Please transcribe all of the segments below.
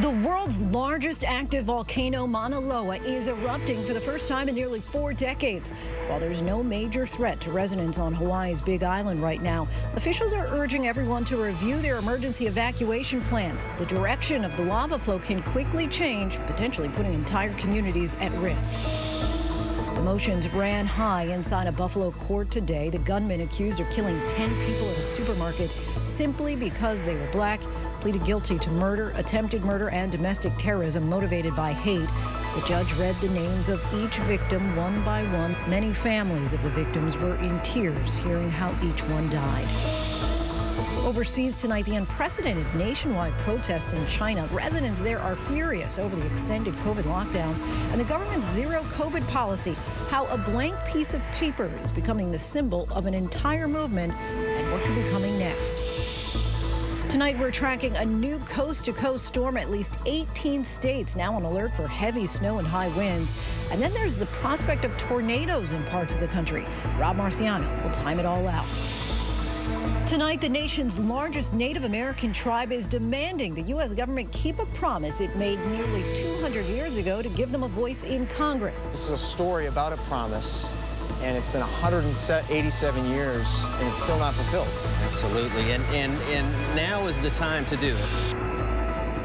The world's largest active volcano, Mauna Loa, is erupting for the first time in nearly four decades. While there's no major threat to residents on Hawaii's Big Island right now, officials are urging everyone to review their emergency evacuation plans. The direction of the lava flow can quickly change, potentially putting entire communities at risk. Emotions ran high inside a Buffalo court today. The gunman accused of killing 10 people at a supermarket simply because they were black pleaded guilty to murder, attempted murder, and domestic terrorism motivated by hate. The judge read the names of each victim one by one. Many families of the victims were in tears hearing how each one died. Overseas tonight, the unprecedented nationwide protests in China. Residents there are furious over the extended COVID lockdowns and the government's zero COVID policy. How a blank piece of paper is becoming the symbol of an entire movement and what could be coming next. Tonight, we're tracking a new coast to coast storm. At least 18 states now on alert for heavy snow and high winds. And then there's the prospect of tornadoes in parts of the country. Rob Marciano will time it all out. Tonight, the nation's largest Native American tribe is demanding the U.S. government keep a promise it made nearly 200 years ago to give them a voice in Congress. This is a story about a promise and it's been 187 years, and it's still not fulfilled. Absolutely, and, and, and now is the time to do it.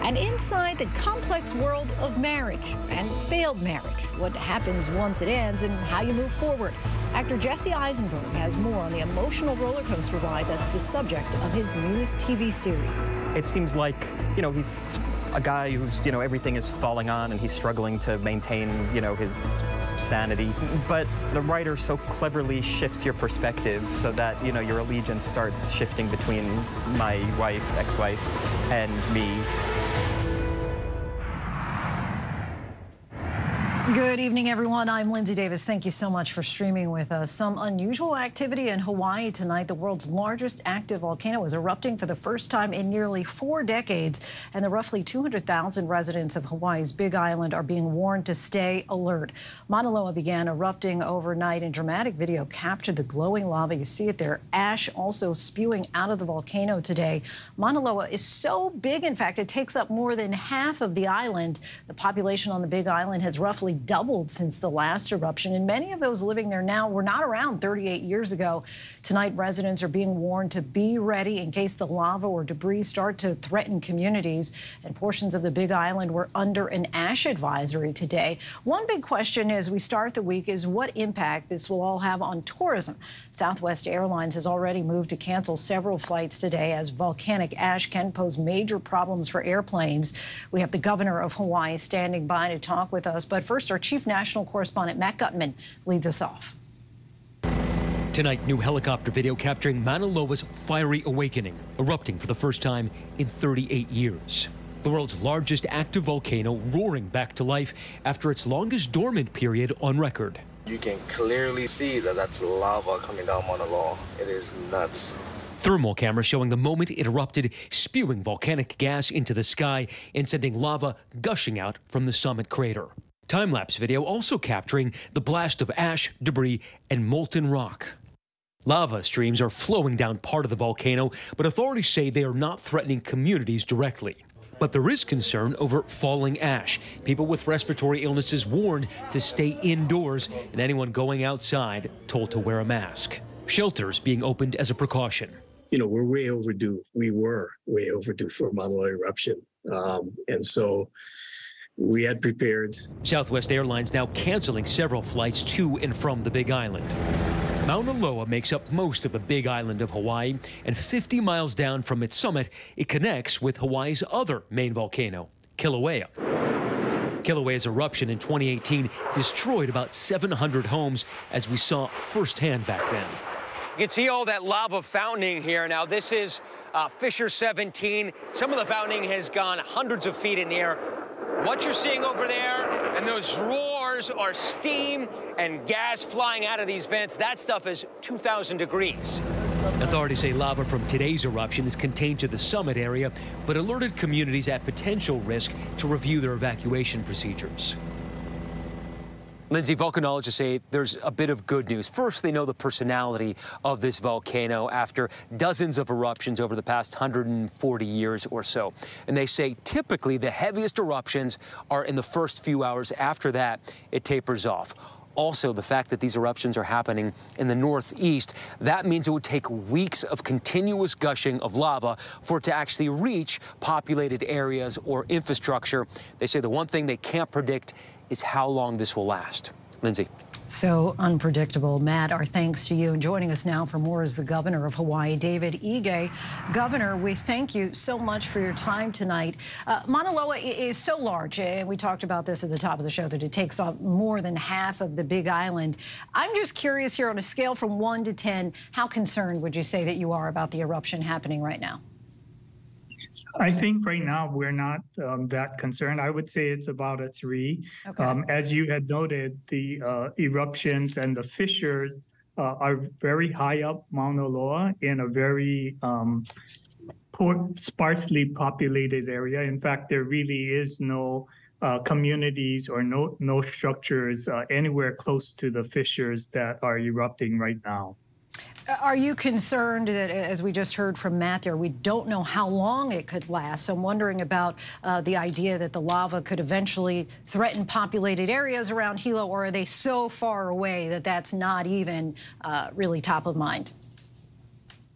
And inside the complex world of marriage and failed marriage, what happens once it ends and how you move forward. Actor Jesse Eisenberg has more on the emotional roller coaster ride that's the subject of his newest TV series. It seems like, you know, he's a guy who's, you know, everything is falling on and he's struggling to maintain, you know, his sanity. But the writer so cleverly shifts your perspective so that, you know, your allegiance starts shifting between my wife, ex-wife, and me. Good evening, everyone. I'm Lindsay Davis. Thank you so much for streaming with us. Some unusual activity in Hawaii tonight. The world's largest active volcano is erupting for the first time in nearly four decades, and the roughly 200,000 residents of Hawaii's Big Island are being warned to stay alert. Mauna Loa began erupting overnight, and dramatic video captured the glowing lava. You see it there. Ash also spewing out of the volcano today. Mauna Loa is so big, in fact, it takes up more than half of the island. The population on the Big Island has roughly doubled since the last eruption, and many of those living there now were not around 38 years ago. Tonight, residents are being warned to be ready in case the lava or debris start to threaten communities, and portions of the Big Island were under an ash advisory today. One big question as we start the week is what impact this will all have on tourism. Southwest Airlines has already moved to cancel several flights today as volcanic ash can pose major problems for airplanes. We have the governor of Hawaii standing by to talk with us, but first, First, our chief national correspondent, Matt Gutman, leads us off. Tonight, new helicopter video capturing Mauna Loa's fiery awakening, erupting for the first time in 38 years. The world's largest active volcano roaring back to life after its longest dormant period on record. You can clearly see that that's lava coming down Mauna Loa. It is nuts. Thermal cameras showing the moment it erupted, spewing volcanic gas into the sky and sending lava gushing out from the summit crater. Time lapse video also capturing the blast of ash, debris, and molten rock. Lava streams are flowing down part of the volcano, but authorities say they are not threatening communities directly. But there is concern over falling ash. People with respiratory illnesses warned to stay indoors, and anyone going outside told to wear a mask. Shelters being opened as a precaution. You know, we're way overdue. We were way overdue for a Loa eruption. Um, and so we had prepared. Southwest Airlines now canceling several flights to and from the Big Island. Mauna Loa makes up most of the big island of Hawaii, and 50 miles down from its summit, it connects with Hawaii's other main volcano, Kilauea. Kilauea's eruption in 2018 destroyed about 700 homes, as we saw firsthand back then. You can see all that lava fountaining here. Now, this is uh, Fissure 17. Some of the fountaining has gone hundreds of feet in the air. What you're seeing over there and those roars are steam and gas flying out of these vents. That stuff is 2,000 degrees. Authorities say lava from today's eruption is contained to the summit area, but alerted communities at potential risk to review their evacuation procedures. Lindsay, volcanologists say there's a bit of good news. First, they know the personality of this volcano after dozens of eruptions over the past 140 years or so. And they say typically the heaviest eruptions are in the first few hours. After that, it tapers off. Also, the fact that these eruptions are happening in the northeast, that means it would take weeks of continuous gushing of lava for it to actually reach populated areas or infrastructure. They say the one thing they can't predict is how long this will last. Lindsay. So unpredictable. Matt, our thanks to you. And joining us now for more is the governor of Hawaii, David Ige. Governor, we thank you so much for your time tonight. Uh, Mauna Loa is so large, and we talked about this at the top of the show, that it takes up more than half of the Big Island. I'm just curious here on a scale from 1 to 10, how concerned would you say that you are about the eruption happening right now? I think right now we're not um, that concerned. I would say it's about a three. Okay. Um, as you had noted, the uh, eruptions and the fissures uh, are very high up Mauna Loa in a very um, poor, sparsely populated area. In fact, there really is no uh, communities or no no structures uh, anywhere close to the fissures that are erupting right now. Are you concerned that, as we just heard from Matthew, we don't know how long it could last? So I'm wondering about uh, the idea that the lava could eventually threaten populated areas around Hilo, or are they so far away that that's not even uh, really top of mind?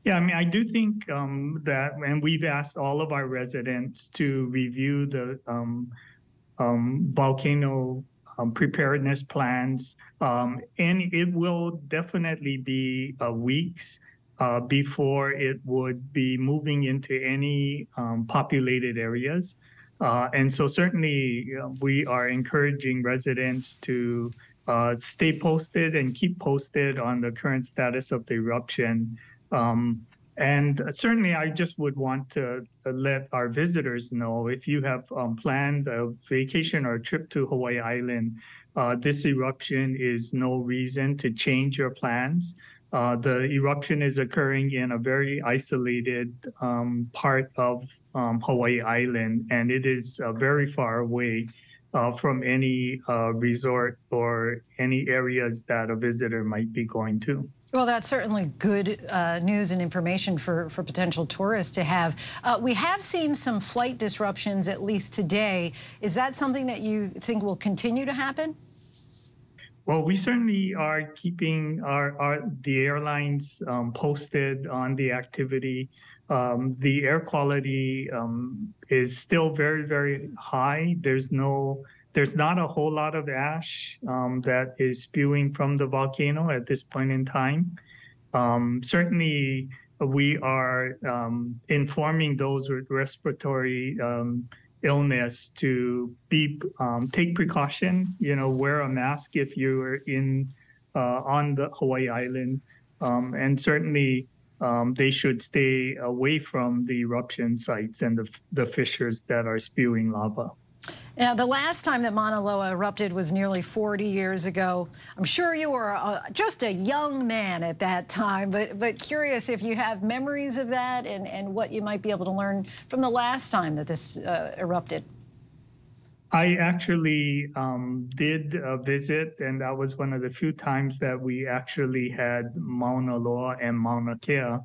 Yeah, I mean, I do think um, that, and we've asked all of our residents to review the um, um, volcano um, preparedness plans, um, and it will definitely be uh, weeks uh, before it would be moving into any um, populated areas. Uh, and so certainly we are encouraging residents to uh, stay posted and keep posted on the current status of the eruption. Um, and certainly, I just would want to let our visitors know if you have um, planned a vacation or a trip to Hawaii Island, uh, this eruption is no reason to change your plans. Uh, the eruption is occurring in a very isolated um, part of um, Hawaii Island, and it is uh, very far away uh, from any uh, resort or any areas that a visitor might be going to. Well, that's certainly good uh, news and information for, for potential tourists to have. Uh, we have seen some flight disruptions, at least today. Is that something that you think will continue to happen? Well, we certainly are keeping our, our the airlines um, posted on the activity. Um, the air quality um, is still very, very high. There's no there's not a whole lot of ash um, that is spewing from the volcano at this point in time. Um, certainly, we are um, informing those with respiratory um, illness to be um, take precaution. You know, wear a mask if you're in uh, on the Hawaii Island, um, and certainly. they should stay away from the eruption sites and the, the fissures that are spewing lava. Now, the last time that Mauna Loa erupted was nearly 40 years ago. I'm sure you were uh, just a young man at that time, but, but curious if you have memories of that and, and what you might be able to learn from the last time that this uh, erupted. I actually um, did a visit, and that was one of the few times that we actually had Mauna Loa and Mauna Kea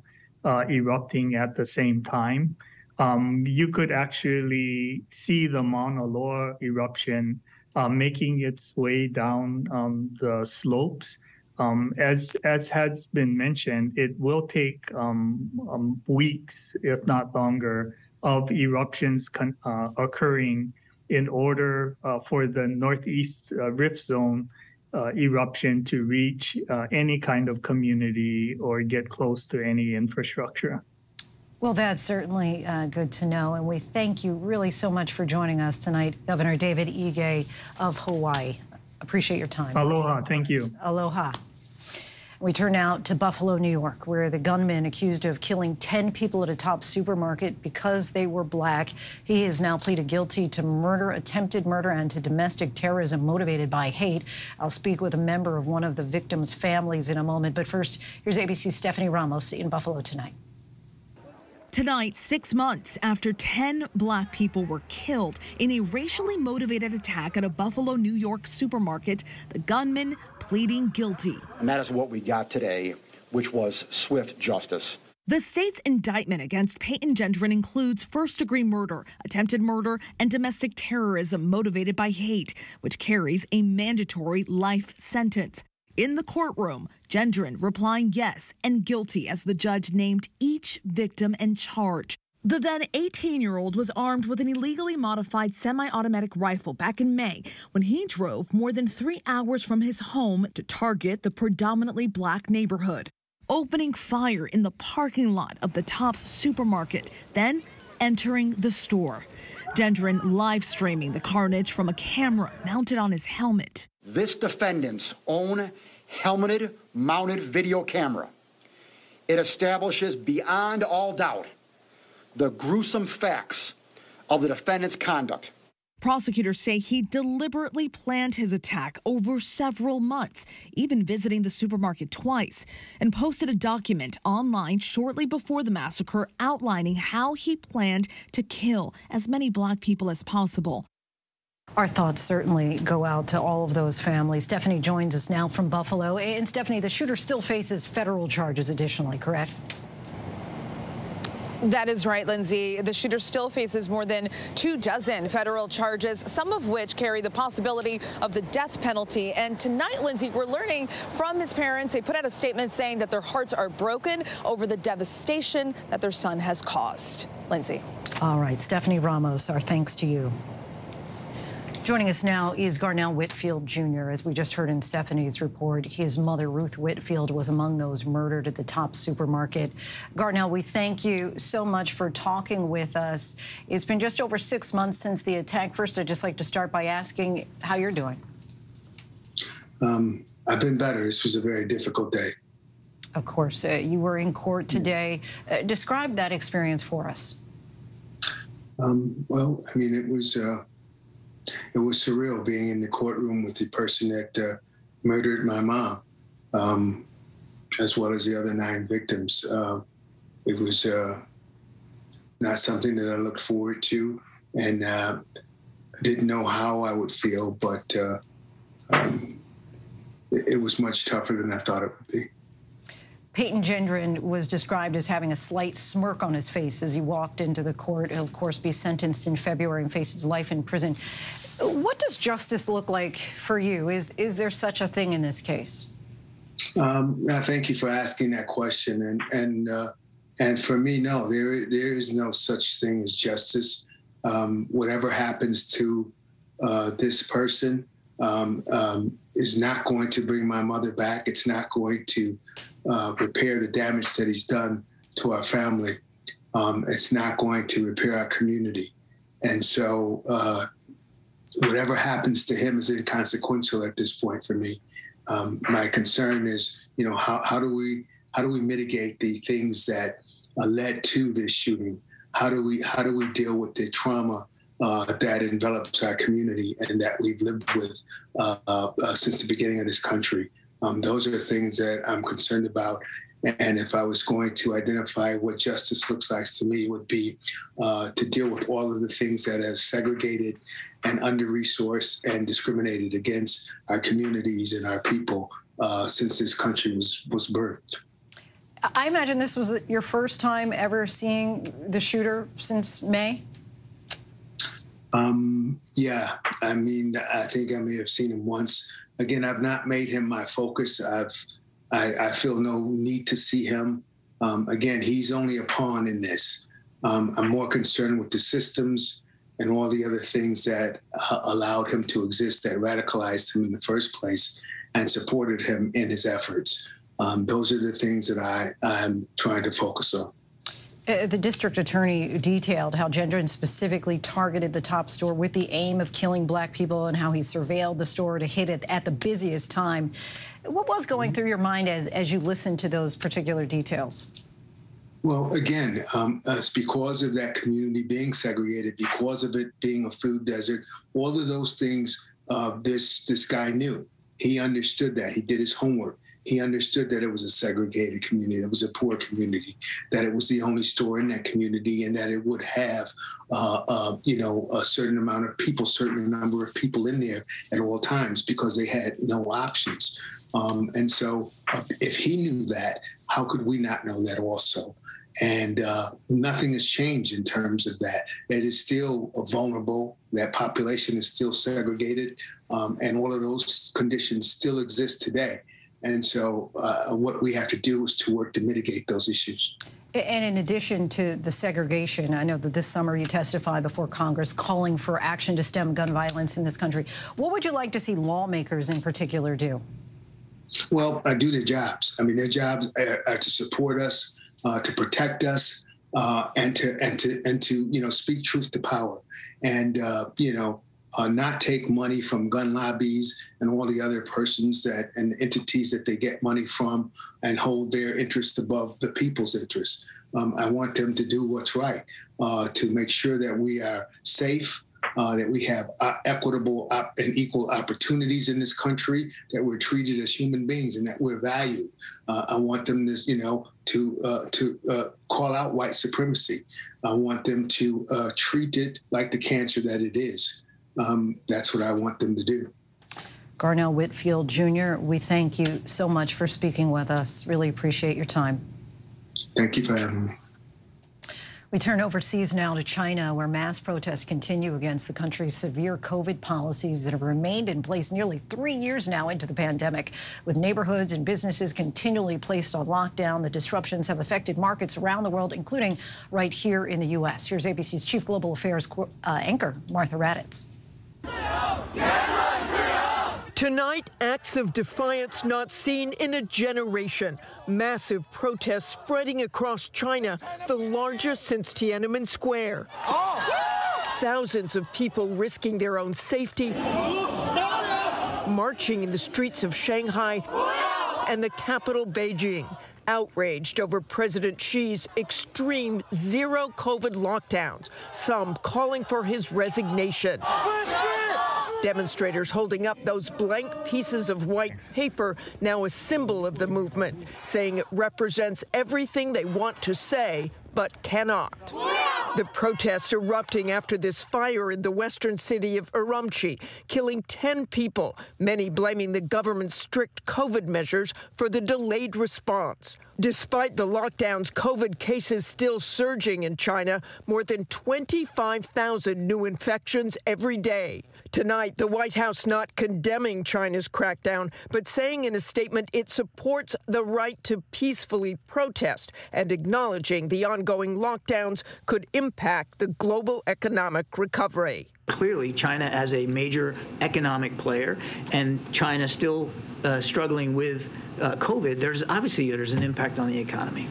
uh, erupting at the same time um, you could actually see the Mauna Loa eruption uh, making its way down um, the slopes. Um, as as has been mentioned, it will take um, um, weeks, if not longer, of eruptions con- uh, occurring in order uh, for the northeast uh, rift zone uh, eruption to reach uh, any kind of community or get close to any infrastructure. Well, that's certainly uh, good to know. And we thank you really so much for joining us tonight, Governor David Ige of Hawaii. Appreciate your time. Aloha. Thank you. Aloha. We turn now to Buffalo, New York, where the gunman accused of killing 10 people at a Tops supermarket because they were black. He has now pleaded guilty to murder, attempted murder, and to domestic terrorism motivated by hate. I'll speak with a member of one of the victims' families in a moment. But first, here's ABC's Stephanie Ramos in Buffalo tonight. Tonight, six months after 10 black people were killed in a racially motivated attack at a Buffalo, New York supermarket, the gunman pleading guilty. And that is what we got today, which was swift justice. The state's indictment against Peyton Gendron includes first degree murder, attempted murder, and domestic terrorism motivated by hate, which carries a mandatory life sentence. In the courtroom, Gendron replying yes and guilty as the judge named each victim and charge. The then 18 year old was armed with an illegally modified semi automatic rifle back in May when he drove more than three hours from his home to target the predominantly black neighborhood, opening fire in the parking lot of the Tops supermarket, then entering the store. Gendron live streaming the carnage from a camera mounted on his helmet. This defendant's own helmeted mounted video camera. It establishes beyond all doubt the gruesome facts of the defendant's conduct. Prosecutors say he deliberately planned his attack over several months, even visiting the supermarket twice, and posted a document online shortly before the massacre outlining how he planned to kill as many black people as possible. Our thoughts certainly go out to all of those families. Stephanie joins us now from Buffalo. And Stephanie, the shooter still faces federal charges additionally, correct? That is right, Lindsay. The shooter still faces more than two dozen federal charges, some of which carry the possibility of the death penalty. And tonight, Lindsay, we're learning from his parents. They put out a statement saying that their hearts are broken over the devastation that their son has caused. Lindsay. All right, Stephanie Ramos, our thanks to you. Joining us now is Garnell Whitfield Jr. As we just heard in Stephanie's report, his mother, Ruth Whitfield, was among those murdered at the Tops supermarket. Garnell, we thank you so much for talking with us. It's been just over six months since the attack. First, I'd just like to start by asking how you're doing. Um, I've been better. This was a very difficult day. Of course. Uh, you were in court today. Uh, describe that experience for us. Um, well, I mean, it was. Uh, it was surreal being in the courtroom with the person that uh, murdered my mom, um, as well as the other nine victims. Uh, it was uh, not something that I looked forward to, and uh, didn't know how I would feel, but uh, um, it, it was much tougher than I thought it would be. Peyton Gendron was described as having a slight smirk on his face as he walked into the court. He'll, of course, be sentenced in February and face his life in prison. What does justice look like for you? Is, is there such a thing in this case? Um, thank you for asking that question. And, and, uh, and for me, no, there, there is no such thing as justice. Um, whatever happens to uh, this person, um, um, is not going to bring my mother back. It's not going to uh, repair the damage that he's done to our family. Um, it's not going to repair our community. And so, uh, whatever happens to him is inconsequential at this point for me. Um, my concern is, you know, how, how do we how do we mitigate the things that uh, led to this shooting? How do we how do we deal with the trauma uh, that envelops our community and that we've lived with uh, uh, since the beginning of this country. Um, those are the things that I'm concerned about. And if I was going to identify what justice looks like to me, would be uh, to deal with all of the things that have segregated and under-resourced and discriminated against our communities and our people uh, since this country was was birthed. I imagine this was your first time ever seeing the shooter since May. Um, yeah, I mean, I think I may have seen him once. Again, I've not made him my focus. I've, I, I feel no need to see him. Um, again, he's only a pawn in this. Um, I'm more concerned with the systems and all the other things that uh, allowed him to exist, that radicalized him in the first place, and supported him in his efforts. Um, those are the things that I, I'm trying to focus on. Uh, the district attorney detailed how Gendron specifically targeted the Tops store with the aim of killing black people and how he surveilled the store to hit it at the busiest time. What was going through your mind as, as you listened to those particular details? Well, again, um, it's because of that community being segregated, because of it being a food desert, all of those things uh, this this guy knew. He understood that. He did his homework. He understood that it was a segregated community, it was a poor community, that it was the only store in that community, and that it would have, uh, uh, you know, a certain amount of people, certain number of people in there at all times because they had no options. Um, and so, uh, if he knew that, how could we not know that also? And uh, nothing has changed in terms of that. It is still vulnerable. That population is still segregated, um, and all of those conditions still exist today. And so, uh, what we have to do is to work to mitigate those issues. And in addition to the segregation, I know that this summer you testified before Congress calling for action to stem gun violence in this country. What would you like to see lawmakers in particular do? Well, I do their jobs. I mean, their jobs are, are to support us, uh, to protect us, uh, and to and to and to you know speak truth to power, and uh, you know uh, not take money from gun lobbies and all the other persons that and entities that they get money from, and hold their interests above the people's interests. Um, I want them to do what's right uh, to make sure that we are safe, uh, that we have uh, equitable op- and equal opportunities in this country, that we're treated as human beings, and that we're valued. Uh, I want them to, you know, to uh, to uh, call out white supremacy. I want them to uh, treat it like the cancer that it is. Um, that's what I want them to do. Garnell Whitfield Jr., we thank you so much for speaking with us. Really appreciate your time. Thank you for having me. We turn overseas now to China, where mass protests continue against the country's severe COVID policies that have remained in place nearly three years now into the pandemic. With neighborhoods and businesses continually placed on lockdown, the disruptions have affected markets around the world, including right here in the U.S. Here's ABC's Chief Global Affairs uh, anchor, Martha Raddatz. Tonight, acts of defiance not seen in a generation. Massive protests spreading across China, the largest since Tiananmen Square. Thousands of people risking their own safety, marching in the streets of Shanghai and the capital, Beijing outraged over President Xi's extreme zero COVID lockdowns, some calling for his resignation. Demonstrators holding up those blank pieces of white paper, now a symbol of the movement, saying it represents everything they want to say but cannot. The protests erupting after this fire in the western city of Urumqi, killing 10 people, many blaming the government's strict COVID measures for the delayed response. Despite the lockdowns, COVID cases still surging in China, more than 25,000 new infections every day. Tonight, the White House not condemning China's crackdown, but saying in a statement it supports the right to peacefully protest and acknowledging the ongoing lockdowns could impact the global economic recovery. Clearly, China as a major economic player, and China still uh, struggling with uh, COVID, there's obviously there's an impact on the economy.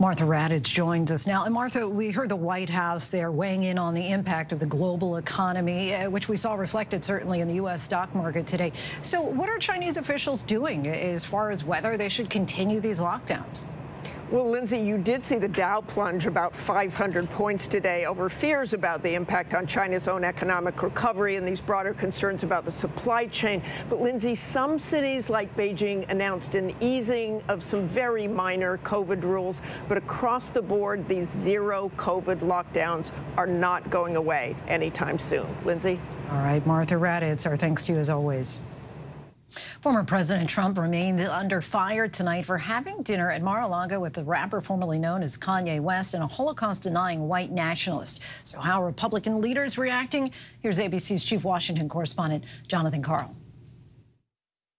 Martha Raddatz joins us now. And Martha, we heard the White House there weighing in on the impact of the global economy, uh, which we saw reflected certainly in the U.S. stock market today. So what are Chinese officials doing as far as whether they should continue these lockdowns? Well, Lindsay, you did see the Dow plunge about 500 points today over fears about the impact on China's own economic recovery and these broader concerns about the supply chain. But, Lindsay, some cities like Beijing announced an easing of some very minor COVID rules. But across the board, these zero COVID lockdowns are not going away anytime soon. Lindsay? All right, Martha Raddatz, our thanks to you as always. Former President Trump remained under fire tonight for having dinner at Mar-a-Lago with the rapper formerly known as Kanye West and a Holocaust-denying white nationalist. So how are Republican leaders reacting? Here's ABC's chief Washington correspondent, Jonathan Karl.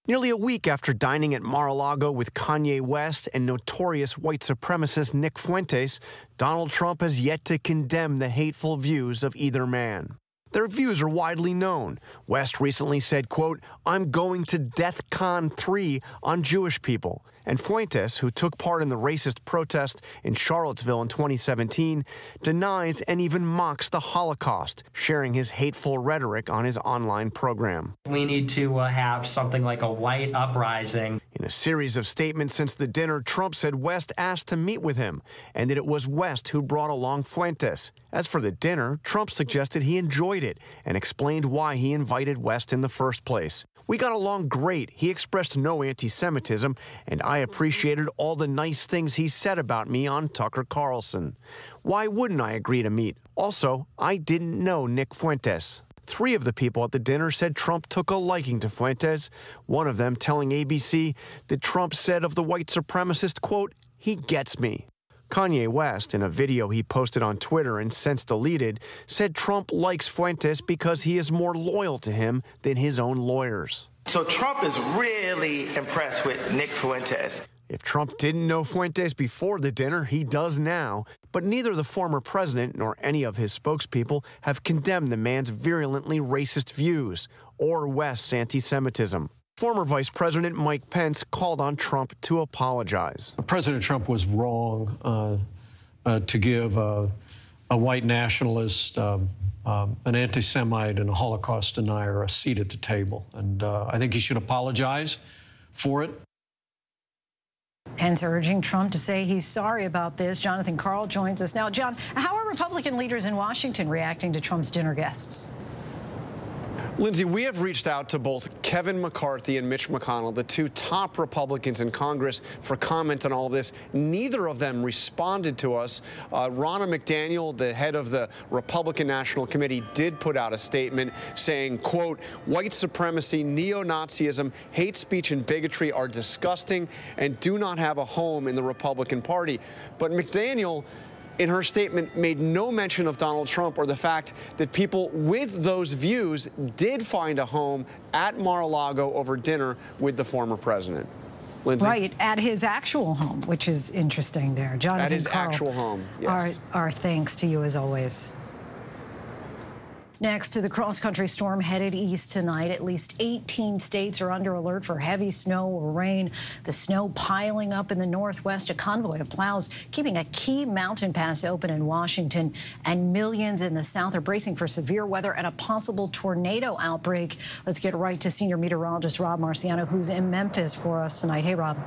Nearly a week after dining at Mar-a-Lago with Kanye West and notorious white supremacist Nick Fuentes, Donald Trump has yet to condemn the hateful views of either man. Their views are widely known. West recently said, quote, I'm going to Death Con 3 on Jewish people, And Fuentes, who took part in the racist protest in Charlottesville in 2017, denies and even mocks the Holocaust, sharing his hateful rhetoric on his online program. We need to uh, have something like a white uprising. In a series of statements since the dinner, Trump said West asked to meet with him and that it was West who brought along Fuentes. As for the dinner, Trump suggested he enjoyed it and explained why he invited West in the first place. We got along great. He expressed no anti Semitism, and I appreciated all the nice things he said about me on Tucker Carlson. Why wouldn't I agree to meet? Also, I didn't know Nick Fuentes. Three of the people at the dinner said Trump took a liking to Fuentes, one of them telling ABC that Trump said of the white supremacist, quote, he gets me. Kanye West, in a video he posted on Twitter and since deleted, said Trump likes Fuentes because he is more loyal to him than his own lawyers. So Trump is really impressed with Nick Fuentes. If Trump didn't know Fuentes before the dinner, he does now. But neither the former president nor any of his spokespeople have condemned the man's virulently racist views or West's anti Semitism. Former Vice President Mike Pence called on Trump to apologize. President Trump was wrong uh, uh, to give uh, a white nationalist, um, um, an anti Semite, and a Holocaust denier a seat at the table. And uh, I think he should apologize for it. Pence urging Trump to say he's sorry about this. Jonathan Karl joins us now. John, how are Republican leaders in Washington reacting to Trump's dinner guests? Lindsay, we have reached out to both Kevin McCarthy and Mitch McConnell, the two top Republicans in Congress, for comment on all this. Neither of them responded to us. Uh, Ronna McDaniel, the head of the Republican National Committee, did put out a statement saying, quote, white supremacy, neo-Nazism, hate speech, and bigotry are disgusting and do not have a home in the Republican Party. But McDaniel in her statement made no mention of Donald Trump or the fact that people with those views did find a home at Mar-a-Lago over dinner with the former president. Lindsay? Right, at his actual home, which is interesting there. Jonathan At his Karl, actual home, yes. Our, our thanks to you as always. Next to the cross-country storm headed east tonight, at least 18 states are under alert for heavy snow or rain. The snow piling up in the northwest, a convoy of plows keeping a key mountain pass open in Washington, and millions in the south are bracing for severe weather and a possible tornado outbreak. Let's get right to senior meteorologist Rob Marciano, who's in Memphis for us tonight. Hey, Rob.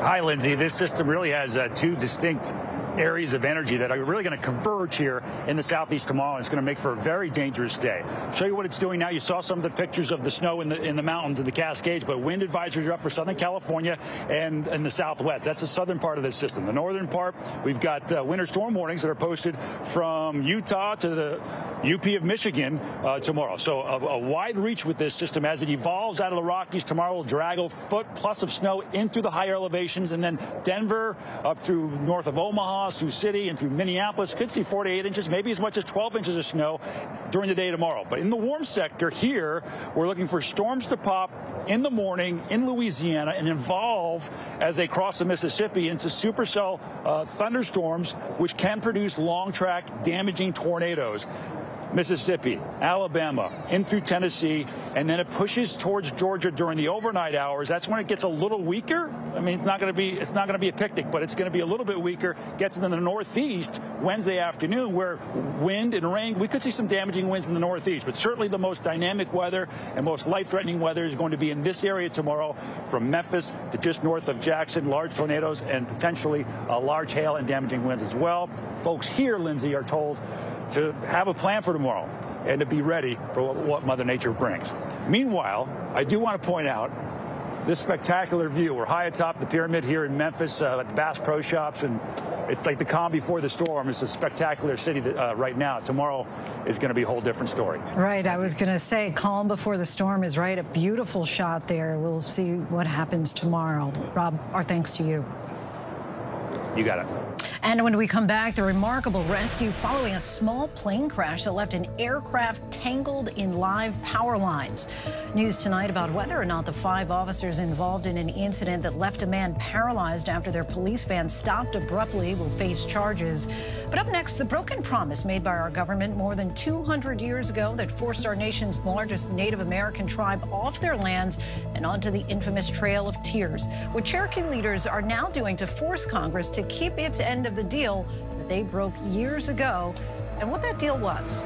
Hi, Lindsay. This system really has uh, two distinct areas of energy that are really going to converge here in the southeast tomorrow. And it's going to make for a very dangerous day. Show you what it's doing now. You saw some of the pictures of the snow in the in the mountains and the Cascades, but wind advisories are up for Southern California and in the Southwest. That's the southern part of this system. The northern part, we've got uh, winter storm warnings that are posted from Utah to the UP of Michigan uh, tomorrow. So a, a wide reach with this system as it evolves out of the Rockies tomorrow. Will drag a foot plus of snow in through the higher elevations, and then Denver up through north of Omaha, Sioux City, and through Minneapolis could see 4 to 8 inches, maybe as much as 12 inches of snow during the day tomorrow. But in the warm sector here, we're looking for storms to pop in the morning in Louisiana and evolve as they cross the Mississippi into supercell uh, thunderstorms, which can produce long track damaging tornadoes. Mississippi, Alabama, in through Tennessee, and then it pushes towards Georgia during the overnight hours. That's when it gets a little weaker. I mean, it's not going to be it's not going to be a picnic, but it's going to be a little bit weaker. Gets into the northeast Wednesday afternoon, where wind and rain. We could see some damaging winds in the northeast, but certainly the most dynamic weather and most life-threatening weather is going to be in this area tomorrow, from Memphis to just north of Jackson. Large tornadoes and potentially a large hail and damaging winds as well. Folks here, Lindsay, are told to have a plan for tomorrow and to be ready for what Mother Nature brings. Meanwhile, I do want to point out this spectacular view. We're high atop the pyramid here in Memphis uh, at the Bass Pro Shops, and it's like the calm before the storm. It's a spectacular city that, uh, right now. Tomorrow is going to be a whole different story. Right. I was going to say calm before the storm is right. A beautiful shot there. We'll see what happens tomorrow. Rob, our thanks to you. You got it. And when we come back, the remarkable rescue following a small plane crash that left an aircraft tangled in live power lines. News tonight about whether or not the five officers involved in an incident that left a man paralyzed after their police van stopped abruptly will face charges. But up next, the broken promise made by our government more than 200 years ago that forced our nation's largest Native American tribe off their lands and onto the infamous Trail of Tears, what Cherokee leaders are now doing to force Congress to keep its end of the deal that they broke years ago and what that deal was.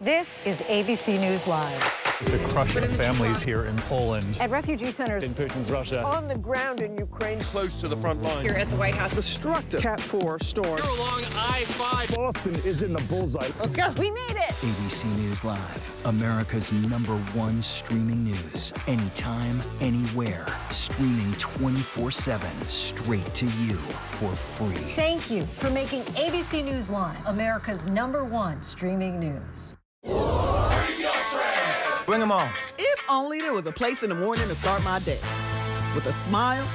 This is ABC News Live. The crush of families here in Poland. At refugee centers. In Putin's Russia. On the ground in Ukraine. Close to the front line. Here at the White House. Destructive. Cat 4 storm. Here along I-5. Boston is in the bullseye. Let's go. We made it. ABC News Live, America's number one streaming news. Anytime, anywhere. Streaming 24-7, straight to you for free. Thank you for making ABC News Live, America's number one streaming news. Bring them on. If only there was a place in the morning to start my day. With a smile,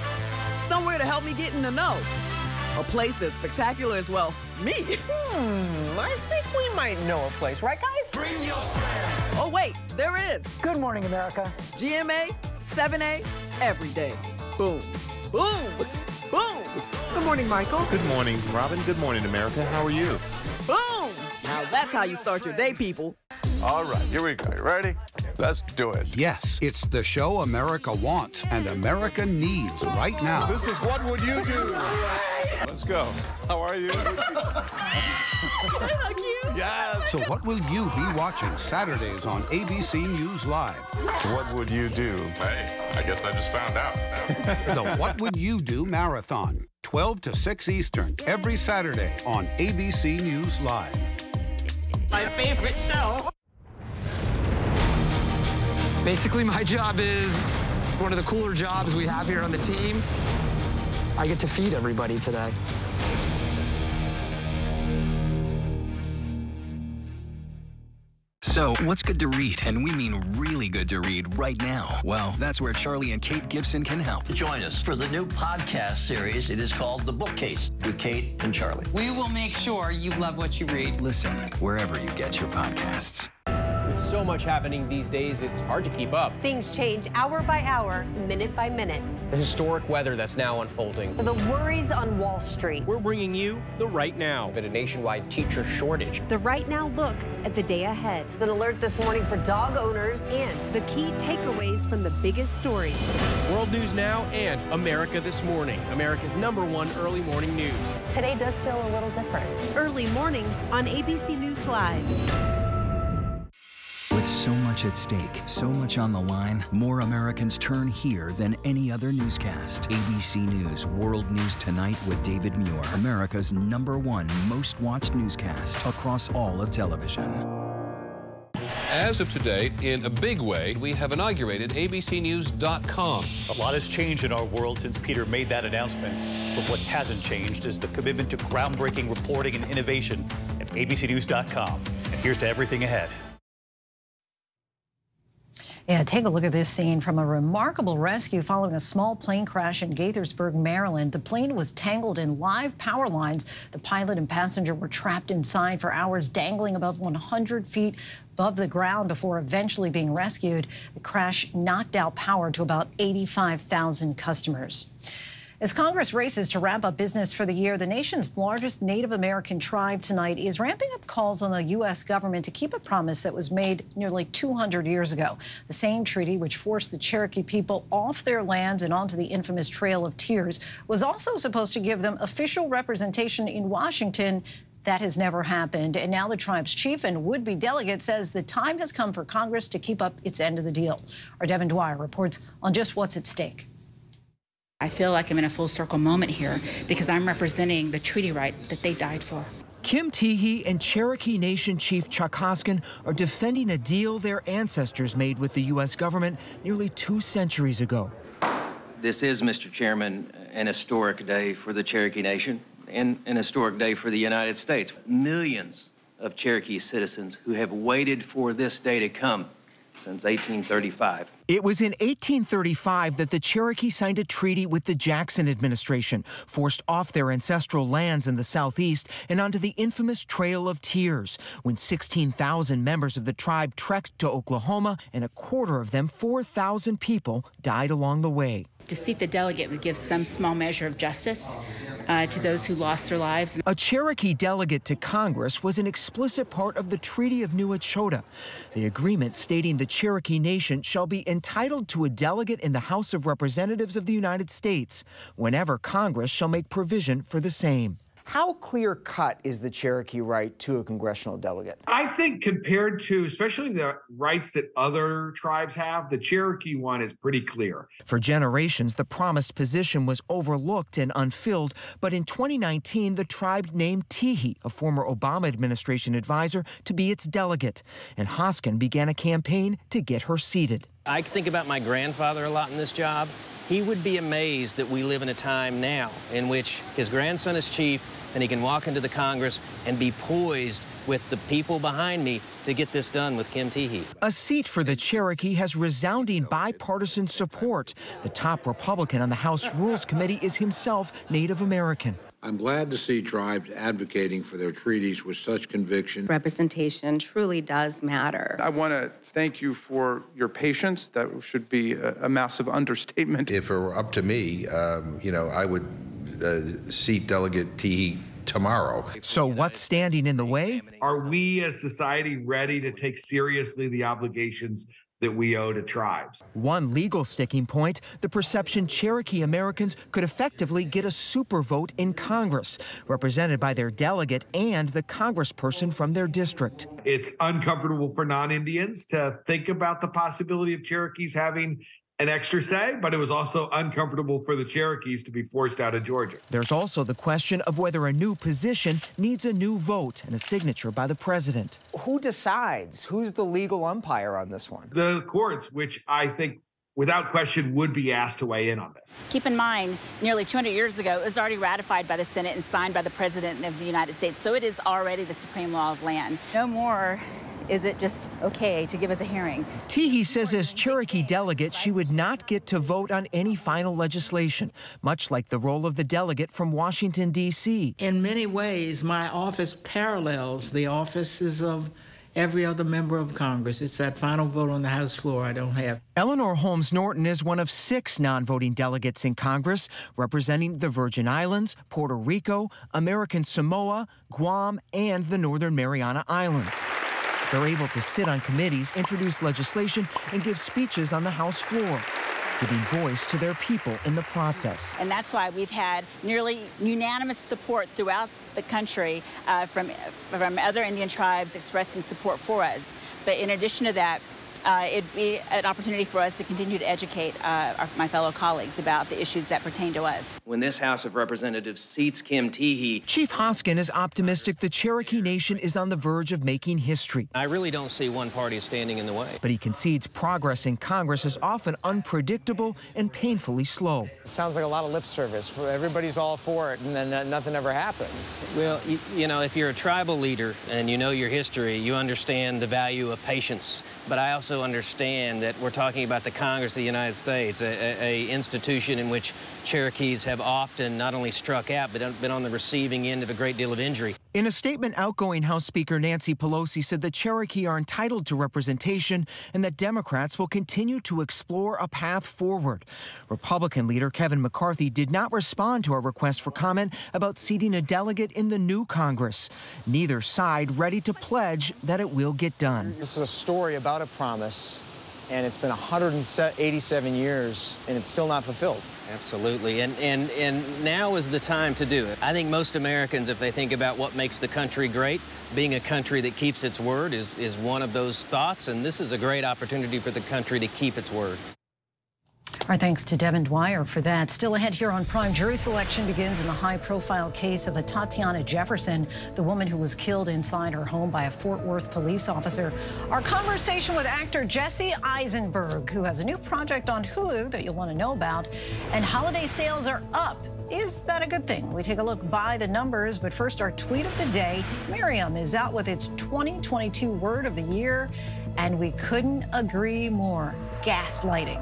somewhere to help me get in the know. A place as spectacular as, well, me. Hmm, I think we might know a place, right, guys? Bring your friends. Oh, wait, there is. Good morning, America. GMA, 7A, every day. Boom, boom, boom. Good morning, Michael. Good morning, Robin. Good morning, America. How are you? Boom! Now that's how you start your day, people. All right, here we go. You ready? Let's do it. Yes, it's the show America wants and America needs right now. This is What Would You Do? Let's go. How are you? Hug you. Yes. So, what will you be watching Saturdays on ABC News Live? What would you do? Hey, I guess I just found out. the What Would You Do Marathon, 12 to 6 Eastern, every Saturday on ABC News Live. My favorite show. Basically, my job is one of the cooler jobs we have here on the team. I get to feed everybody today. So, what's good to read? And we mean really good to read right now. Well, that's where Charlie and Kate Gibson can help. Join us for the new podcast series. It is called The Bookcase with Kate and Charlie. We will make sure you love what you read. Listen wherever you get your podcasts. With so much happening these days, it's hard to keep up. Things change hour by hour, minute by minute. The historic weather that's now unfolding. The worries on Wall Street. We're bringing you the right now. Been a nationwide teacher shortage. The right now look at the day ahead. An alert this morning for dog owners and the key takeaways from the biggest stories. World News Now and America This Morning, America's number one early morning news. Today does feel a little different. Early mornings on ABC News Live. With so much at stake, so much on the line, more Americans turn here than any other newscast. ABC News World News Tonight with David Muir, America's number one most watched newscast across all of television. As of today, in a big way, we have inaugurated abcnews.com. A lot has changed in our world since Peter made that announcement. But what hasn't changed is the commitment to groundbreaking reporting and innovation at abcnews.com. And here's to everything ahead. Yeah, take a look at this scene from a remarkable rescue following a small plane crash in Gaithersburg, Maryland. The plane was tangled in live power lines. The pilot and passenger were trapped inside for hours, dangling above 100 feet above the ground before eventually being rescued. The crash knocked out power to about 85,000 customers. As Congress races to wrap up business for the year, the nation's largest Native American tribe tonight is ramping up calls on the U.S. government to keep a promise that was made nearly 200 years ago. The same treaty, which forced the Cherokee people off their lands and onto the infamous Trail of Tears, was also supposed to give them official representation in Washington. That has never happened. And now the tribe's chief and would be delegate says the time has come for Congress to keep up its end of the deal. Our Devin Dwyer reports on just what's at stake. I feel like I'm in a full circle moment here because I'm representing the treaty right that they died for. Kim Teehee and Cherokee Nation Chief Chuck Hoskin are defending a deal their ancestors made with the U.S. government nearly two centuries ago. This is, Mr. Chairman, an historic day for the Cherokee Nation and an historic day for the United States. Millions of Cherokee citizens who have waited for this day to come since 1835. It was in 1835 that the Cherokee signed a treaty with the Jackson administration, forced off their ancestral lands in the southeast and onto the infamous Trail of Tears, when 16,000 members of the tribe trekked to Oklahoma and a quarter of them, 4,000 people, died along the way. To seat the delegate would give some small measure of justice uh, to those who lost their lives. A Cherokee delegate to Congress was an explicit part of the Treaty of New Echota, the agreement stating the Cherokee Nation shall be entitled to a delegate in the House of Representatives of the United States whenever Congress shall make provision for the same. How clear cut is the Cherokee right to a congressional delegate? I think compared to especially the rights that other tribes have, the Cherokee one is pretty clear. For generations, the promised position was overlooked and unfilled, but in 2019, the tribe named Teehee, a former Obama administration advisor, to be its delegate, and Hoskin began a campaign to get her seated. I think about my grandfather a lot in this job. He would be amazed that we live in a time now in which his grandson is chief and he can walk into the Congress and be poised with the people behind me to get this done with Kim Teehee. A seat for the Cherokee has resounding bipartisan support. The top Republican on the House Rules Committee is himself Native American. I'm glad to see tribes advocating for their treaties with such conviction. Representation truly does matter. I want to thank you for your patience. That should be a, a massive understatement. If it were up to me, um, you know, I would uh, seat Delegate Teehee tomorrow. So what's standing in the way? Are we as society ready to take seriously the obligations that we owe to tribes. One legal sticking point the perception Cherokee Americans could effectively get a super vote in Congress, represented by their delegate and the congressperson from their district. It's uncomfortable for non Indians to think about the possibility of Cherokees having an extra say, but it was also uncomfortable for the Cherokees to be forced out of Georgia. There's also the question of whether a new position needs a new vote and a signature by the president. Who decides? Who's the legal umpire on this one? The courts, which I think without question would be asked to weigh in on this. Keep in mind, nearly 200 years ago, it was already ratified by the Senate and signed by the President of the United States, so it is already the supreme law of land. No more is it just okay to give us a hearing? Teehee says as Cherokee delegate, she would not get to vote on any final legislation, much like the role of the delegate from Washington, D.C. In many ways, my office parallels the offices of every other member of Congress. It's that final vote on the House floor I don't have. Eleanor Holmes Norton is one of six non voting delegates in Congress representing the Virgin Islands, Puerto Rico, American Samoa, Guam, and the Northern Mariana Islands. They're able to sit on committees, introduce legislation, and give speeches on the House floor giving voice to their people in the process. And that's why we've had nearly unanimous support throughout the country uh, from, from other Indian tribes expressing support for us. But in addition to that, uh, it'd be an opportunity for us to continue to educate uh, our, my fellow colleagues about the issues that pertain to us. When this House of Representatives seats Kim Teehee, Chief Hoskin is optimistic the Cherokee Nation is on the verge of making history. I really don't see one party standing in the way. But he concedes progress in Congress is often unpredictable and painfully slow. It sounds like a lot of lip service. Everybody's all for it, and then nothing ever happens. Well, you, you know, if you're a tribal leader and you know your history, you understand the value of patience. But I also also understand that we're talking about the Congress of the United States, a, a, a, institution in which Cherokees have often not only struck out, but been on the receiving end of a great deal of injury. In a statement, outgoing House Speaker Nancy Pelosi said the Cherokee are entitled to representation and that Democrats will continue to explore a path forward. Republican leader Kevin McCarthy did not respond to our request for comment about seating a delegate in the new Congress. Neither side ready to pledge that it will get done. This is a story about a promise, and it's been 187 years, and it's still not fulfilled. Absolutely, and, and, and now is the time to do it. I think most Americans, if they think about what makes the country great, being a country that keeps its word is, is one of those thoughts, and this is a great opportunity for the country to keep its word. Our thanks to Devin Dwyer for that. Still ahead here on Prime, jury selection begins in the high-profile case of Atatiana Jefferson, the woman who was killed inside her home by a Fort Worth police officer. Our conversation with actor Jesse Eisenberg, who has a new project on Hulu that you'll want to know about. And holiday sales are up is that a good thing? We take a look by the numbers, but first, our tweet of the day. Merriam is out with its 2022 word of the year, and we couldn't agree more gaslighting.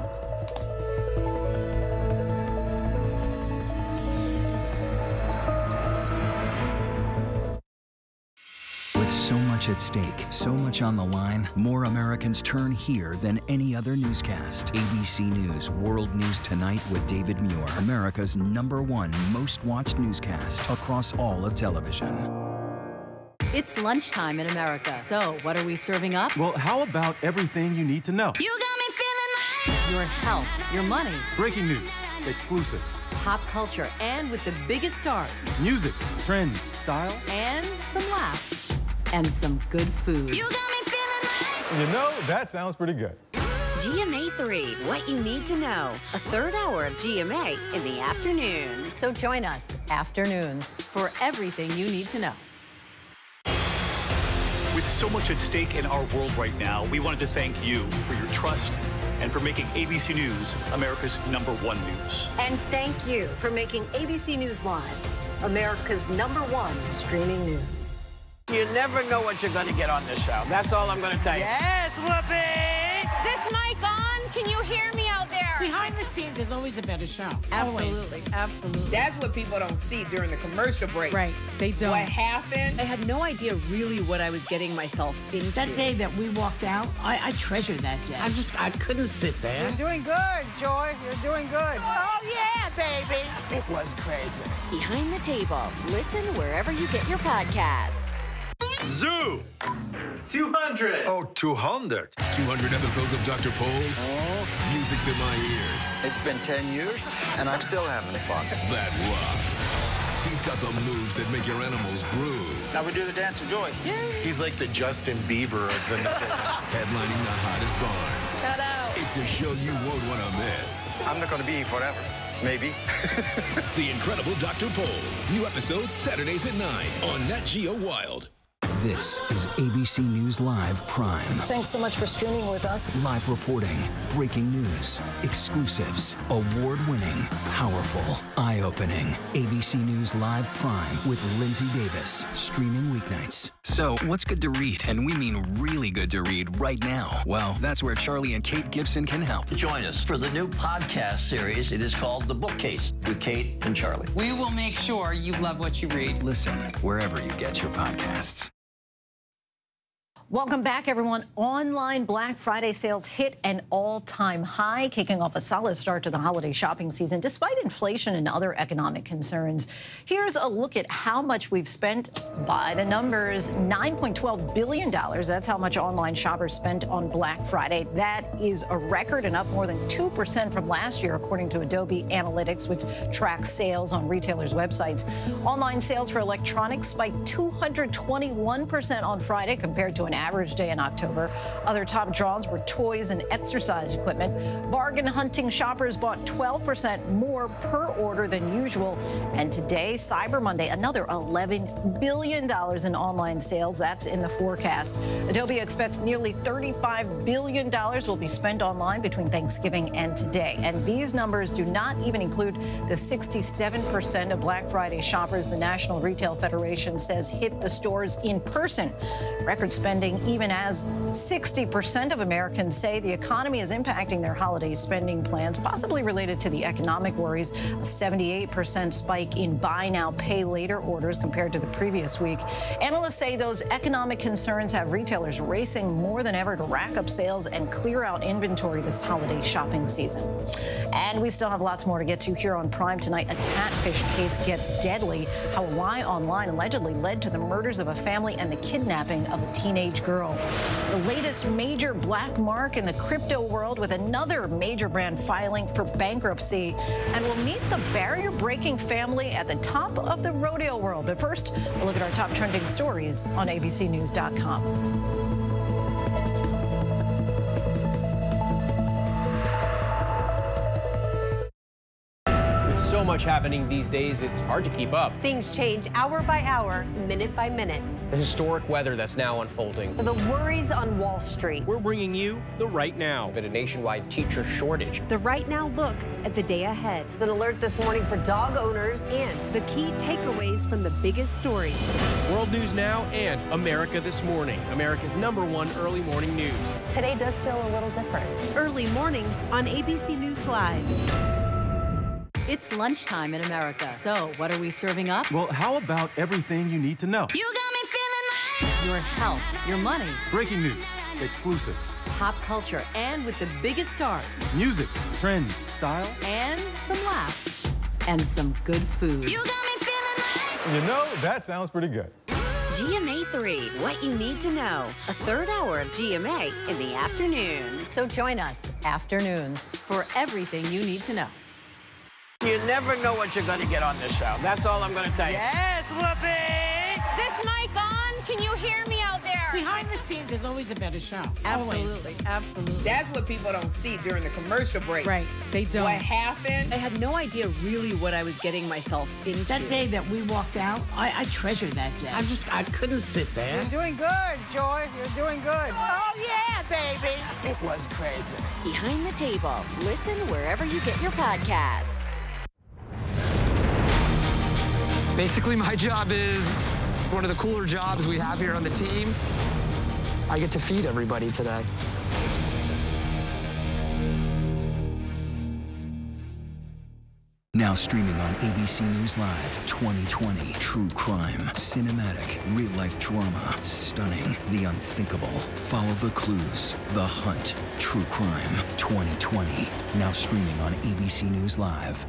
Much at stake, so much on the line, more Americans turn here than any other newscast. ABC News World News Tonight with David Muir, America's number one most watched newscast across all of television. It's lunchtime in America. So, what are we serving up? Well, how about everything you need to know? You got me feeling like your health, your money, Breaking news, exclusives, pop culture, and with the biggest stars, music, trends, style. and some laughs, and some good food. You got me feeling You know, that sounds pretty good. GMA 3, what you need to know. A third hour of GMA in the afternoon. So join us afternoons for everything you need to know. With so much at stake in our world right now, we wanted to thank you for your trust and for making ABC News America's number one news. And thank you for making ABC News Live America's number one streaming news. You never know what you're going to get on this show. That's all I'm going to tell you. Yes, Whoopi! This mic on? Can you hear me out there? Behind the scenes is always a better show. Always. Absolutely, absolutely. That's what people don't see during the commercial break. Right, they don't. What happened? I had no idea really what I was getting myself into. That day that we walked out, I, I treasure that day. I just, I couldn't sit there. You're doing good, Joy. You're doing good. Oh, yeah, baby. It was crazy. Behind the table. Listen wherever you get your podcasts. Zoo! 200! Oh, 200. 200 episodes of Dr. Pol. Music to my ears. It's been 10 years, and I'm still having fun. That rocks. He's got the moves that make your animals groove. Now we do the dance of joy. He's like the Justin Bieber of the Headlining the hottest barns. Shut out. It's a show you won't want to miss. I'm not going to be here forever. Maybe. The Incredible Dr. Pol. New episodes Saturdays at 9 on Nat Geo Wild. This is ABC News Live Prime. Thanks so much for streaming with us. Live reporting, breaking news, exclusives, award winning, powerful, eye opening. ABC News Live Prime with Linsey Davis, streaming weeknights. So, what's good to read? And we mean really good to read right now. Well, that's where Charlie and Kate Gibson can help. Join us for the new podcast series. It is called The Bookcase with Kate and Charlie. We will make sure you love what you read. Listen wherever you get your podcasts. Welcome back, everyone. Online Black Friday sales hit an all-time high, kicking off a solid start to the holiday shopping season, despite inflation and other economic concerns. Here's a look at how much we've spent by the numbers. $9.12 billion. That's how much online shoppers spent on Black Friday. That is a record and up more than 2% from last year, according to Adobe Analytics, which tracks sales on retailers' websites. Online sales for electronics spiked 221% on Friday compared to an average day in October. Other top draws were toys and exercise equipment. Bargain hunting shoppers bought 12% more per order than usual. And today, Cyber Monday, another $11 billion in online sales. That's in the forecast. Adobe expects nearly $35 billion will be spent online between Thanksgiving and today. And these numbers do not even include the 67% of Black Friday shoppers the National Retail Federation says hit the stores in person. Record spending even as 60% of Americans say the economy is impacting their holiday spending plans, possibly related to the economic worries. A 78% spike in buy now, pay later orders compared to the previous week. Analysts say those economic concerns have retailers racing more than ever to rack up sales and clear out inventory this holiday shopping season. And we still have lots more to get to here on Prime tonight. A catfish case gets deadly. How Y Online allegedly led to the murders of a family and the kidnapping of a teenage girl. The latest major black mark in the crypto world with another major brand filing for bankruptcy. And we'll meet the barrier breaking family at the top of the rodeo world. But first, a look at our top trending stories on abcnews.com. much happening these days, it's hard to keep up. Things change hour by hour, minute by minute. The historic weather that's now unfolding. The worries on Wall Street. We're bringing you the right now. Been a nationwide teacher shortage. The right now look at the day ahead. An alert this morning for dog owners and the key takeaways from the biggest stories. World News Now and America This Morning, America's number one early morning news. Today does feel a little different. Early mornings on ABC News Live. It's lunchtime in America. So, what are we serving up? Well, how about everything you need to know? You got me feeling like your health, your money, Breaking news, exclusives, pop culture, and with the biggest stars, music, trends, style. and some laughs, and some good food. You got me feeling like You know, that sounds pretty good. GMA 3, what you need to know. A third hour of GMA in the afternoon. So join us afternoons for everything you need to know. You never know what you're going to get on this show. That's all I'm going to tell you. Yes, Whoopi! This mic on? Can you hear me out there? Behind the scenes is always a better show. Absolutely, absolutely. That's what people don't see during the commercial break. Right, they don't. What happened? I had no idea really what I was getting myself into. That day that we walked out, I, I treasure that day. I just, I couldn't sit there. You're doing good, Joy. You're doing good. Oh, yeah, baby. It was crazy. Behind the table. Listen wherever you get your podcasts. Basically, my job is one of the cooler jobs we have here on the team. I get to feed everybody today. Now streaming on ABC News Live 2020. True crime, cinematic, real life drama, stunning, the unthinkable. Follow the clues. The Hunt. True crime 2020. Now streaming on ABC News Live.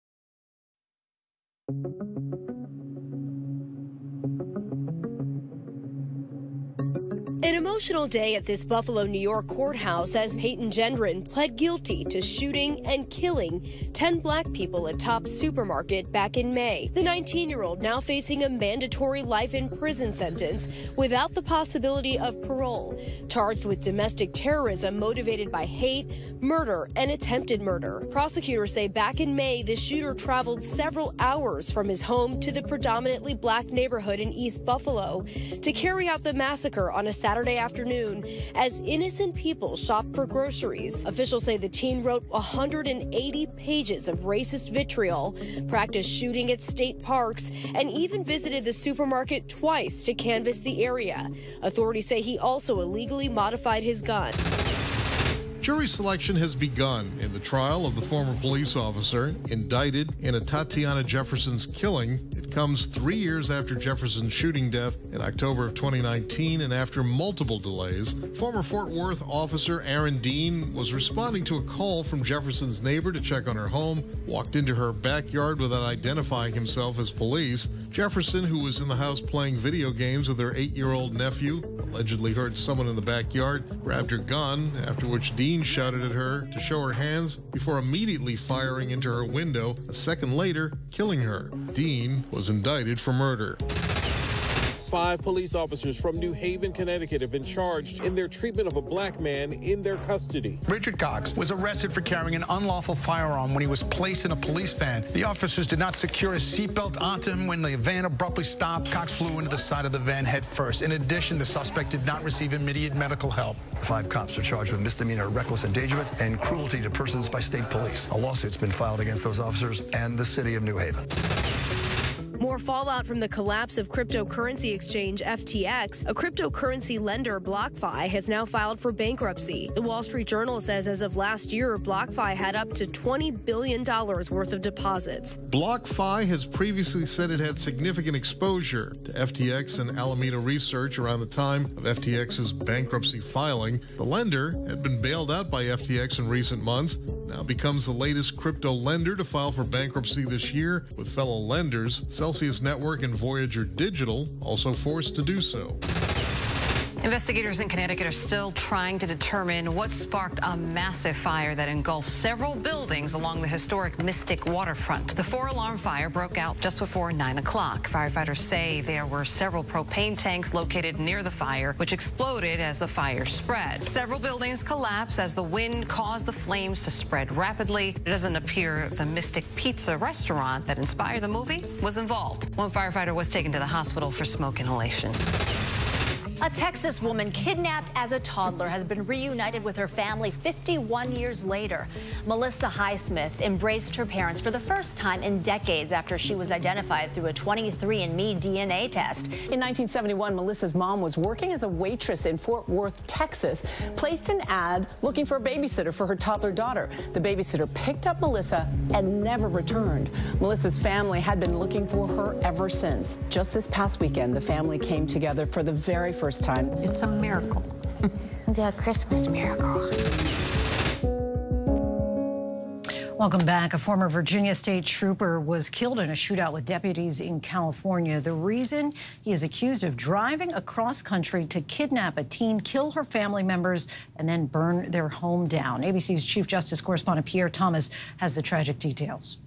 Thank you. An emotional day at this Buffalo, New York courthouse as Peyton Gendron pled guilty to shooting and killing 10 black people at Tops Supermarket back in May. The 19 year old now facing a mandatory life in prison sentence without the possibility of parole, charged with domestic terrorism motivated by hate, murder, and attempted murder. Prosecutors say back in May, the shooter traveled several hours from his home to the predominantly black neighborhood in East Buffalo to carry out the massacre on a Saturday afternoon as innocent people shopped for groceries. Officials say the teen wrote 180 pages of racist vitriol, practiced shooting at state parks, and even visited the supermarket twice to canvass the area. Authorities say he also illegally modified his gun. Jury selection has begun in the trial of the former police officer indicted in Atatiana Jefferson's killing. It comes three years after Jefferson's shooting death in October of 2019 and after multiple delays. Former Fort Worth officer Aaron Dean was responding to a call from Jefferson's neighbor to check on her home, walked into her backyard without identifying himself as police. Jefferson, who was in the house playing video games with her eight year old nephew, allegedly heard someone in the backyard, grabbed her gun, after which Dean shouted at her to show her hands before immediately firing into her window, a second later, killing her. Dean was indicted for murder. Five police officers from New Haven, Connecticut have been charged in their treatment of a black man in their custody. Richard Cox was arrested for carrying an unlawful firearm when he was placed in a police van. The officers did not secure a seatbelt onto him when the van abruptly stopped. Cox flew into the side of the van head first. In addition, the suspect did not receive immediate medical help. Five cops are charged with misdemeanor reckless endangerment and cruelty to persons by state police. A lawsuit's been filed against those officers and the city of New Haven. More fallout from the collapse of cryptocurrency exchange FTX. A cryptocurrency lender, BlockFi, has now filed for bankruptcy. The Wall Street Journal says as of last year, BlockFi had up to $20 billion worth of deposits. BlockFi has previously said it had significant exposure to FTX and Alameda Research around the time of FTX's bankruptcy filing. The lender had been bailed out by FTX in recent months. now becomes the latest crypto lender to file for bankruptcy this year, with fellow lenders, Celsius Network and Voyager Digital, also forced to do so. Investigators in Connecticut are still trying to determine what sparked a massive fire that engulfed several buildings along the historic Mystic waterfront. The four-alarm fire broke out just before 9 o'clock. Firefighters say there were several propane tanks located near the fire, which exploded as the fire spread. Several buildings collapsed as the wind caused the flames to spread rapidly. It doesn't appear the Mystic Pizza restaurant that inspired the movie was involved. One firefighter was taken to the hospital for smoke inhalation. A Texas woman kidnapped as a toddler has been reunited with her family 51 years later. Melissa Highsmith embraced her parents for the first time in decades after she was identified through a 23andMe DNA test. In 1971, Melissa's mom was working as a waitress in Fort Worth, Texas, placed an ad looking for a babysitter for her toddler daughter. The babysitter picked up Melissa and never returned. Melissa's family had been looking for her ever since. Just this past weekend, the family came together for the very first first time. It's a miracle. the Christmas miracle. Welcome back. A former Virginia state trooper was killed in a shootout with deputies in California. The reason he is accused of driving across country to kidnap a teen, kill her family members, and then burn their home down. ABC's Chief Justice correspondent Pierre Thomas has the tragic details.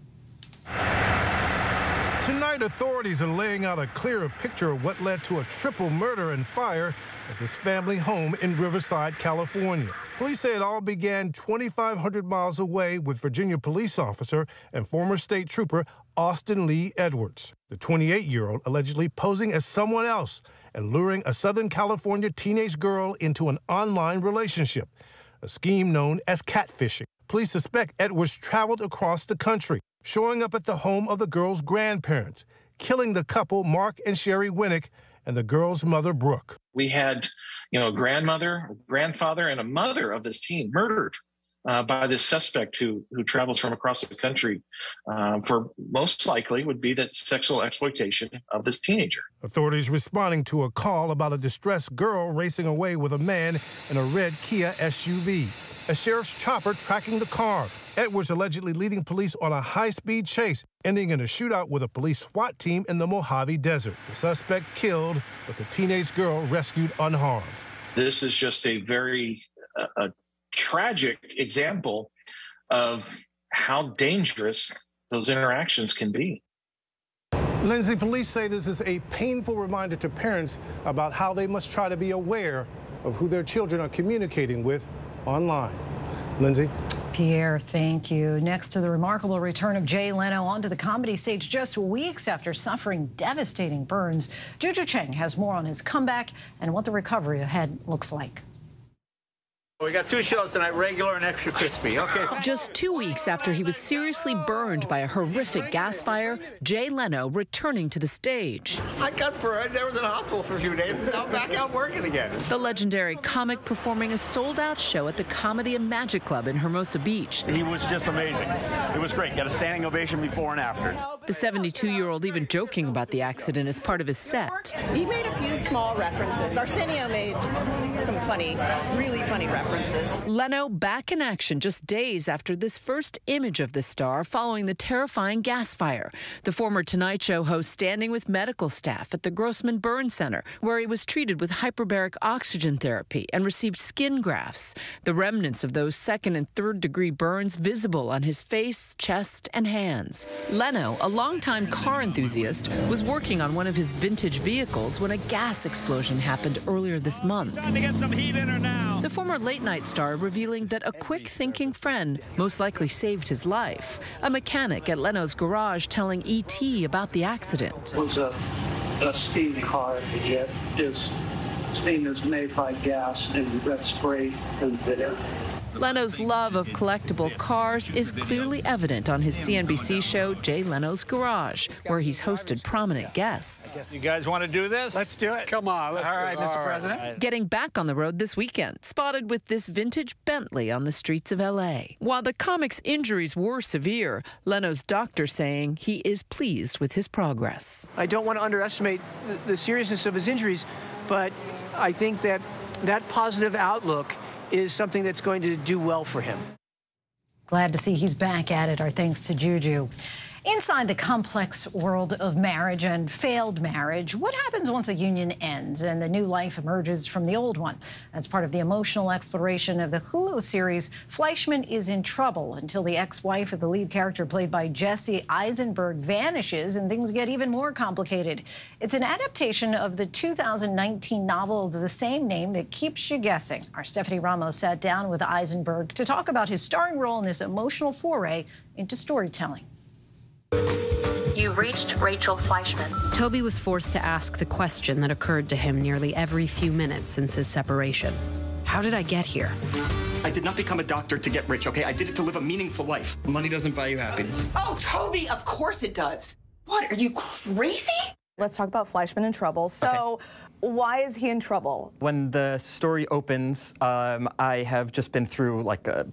Tonight, authorities are laying out a clearer picture of what led to a triple murder and fire at this family home in Riverside, California. Police say it all began 2,500 miles away with Virginia police officer and former state trooper Austin Lee Edwards. The 28 year old allegedly posing as someone else and luring a Southern California teenage girl into an online relationship, a scheme known as catfishing. Police suspect Edwards traveled across the country showing up at the home of the girl's grandparents, killing the couple, Mark and Sharie Winek, and the girl's mother, Brooke. We had, you know, a grandmother, a grandfather, and a mother of this teen murdered uh, by this suspect who who travels from across the country um, for most likely would be the sexual exploitation of this teenager. Authorities responding to a call about a distressed girl racing away with a man in a red Kia SUV. A sheriff's chopper tracking the car. Edwards allegedly leading police on a high speed chase, ending in a shootout with a police SWAT team in the Mojave Desert. The suspect killed, but the teenage girl rescued unharmed. This is just a very uh, a tragic example of how dangerous those interactions can be. Linsey, police say this is a painful reminder to parents about how they must try to be aware of who their children are communicating with online. Linsey? Pierre, thank you. Next to the remarkable return of Jay Leno onto the comedy stage just weeks after suffering devastating burns, Juju Chang has more on his comeback and what the recovery ahead looks like. We got two shows tonight, regular and extra crispy. Okay. Just two weeks after he was seriously burned by a horrific gas fire, Jay Leno returning to the stage. I got burned. I was in the hospital for a few days, and now I'm back out working again. The legendary comic performing a sold-out show at the Comedy and Magic Club in Hermosa Beach. He was just amazing. It was great. Got a standing ovation before and after. The 72-year-old even joking about the accident as part of his set. He made a few small references. Arsenio made some funny, really funny references references. Leno back in action just days after this first image of the star following the terrifying gas fire. The former Tonight Show host standing with medical staff at the Grossman Burn Center, where he was treated with hyperbaric oxygen therapy and received skin grafts. The remnants of those second and third degree burns visible on his face, chest, and hands. Leno, a longtime car enthusiast, was working on one of his vintage vehicles when a gas explosion happened earlier this month. To get some heat in her now. The former late night star revealing that a quick thinking friend most likely saved his life. A mechanic at Leno's garage telling ET about the accident. It was a, a steam car. The jet steam is made by gas and that spray and the Leno's love of collectible cars is clearly evident on his CNBC show, Jay Leno's Garage, where he's hosted prominent guests. You guys want to do this? Let's do it. Come on. All right, Mr. President. Getting back on the road this weekend, spotted with this vintage Bentley on the streets of L.A. While the comic's injuries were severe, Leno's doctor saying he is pleased with his progress. I don't want to underestimate the, the seriousness of his injuries, but I think that that positive outlook is something that's going to do well for him. Glad to see he's back at it. Our thanks to Juju. Inside the complex world of marriage and failed marriage, what happens once a union ends and the new life emerges from the old one? As part of the emotional exploration of the Hulu series, Fleishman is in trouble until the ex-wife of the lead character played by Jesse Eisenberg vanishes and things get even more complicated. It's an adaptation of the 2019 novel of the same name that keeps you guessing. Our Stephanie Ramos sat down with Eisenberg to talk about his starring role in this emotional foray into storytelling. You've reached Rachel Fleishman. Toby was forced to ask the question that occurred to him nearly every few minutes since his separation. How did I get here? I did not become a doctor to get rich, okay? I did it to live a meaningful life. Money doesn't buy you happiness. Oh, Toby, of course it does. What, are you crazy? Let's talk about Fleishman in trouble. So, okay. why is he in trouble? When the story opens, um, I have just been through like a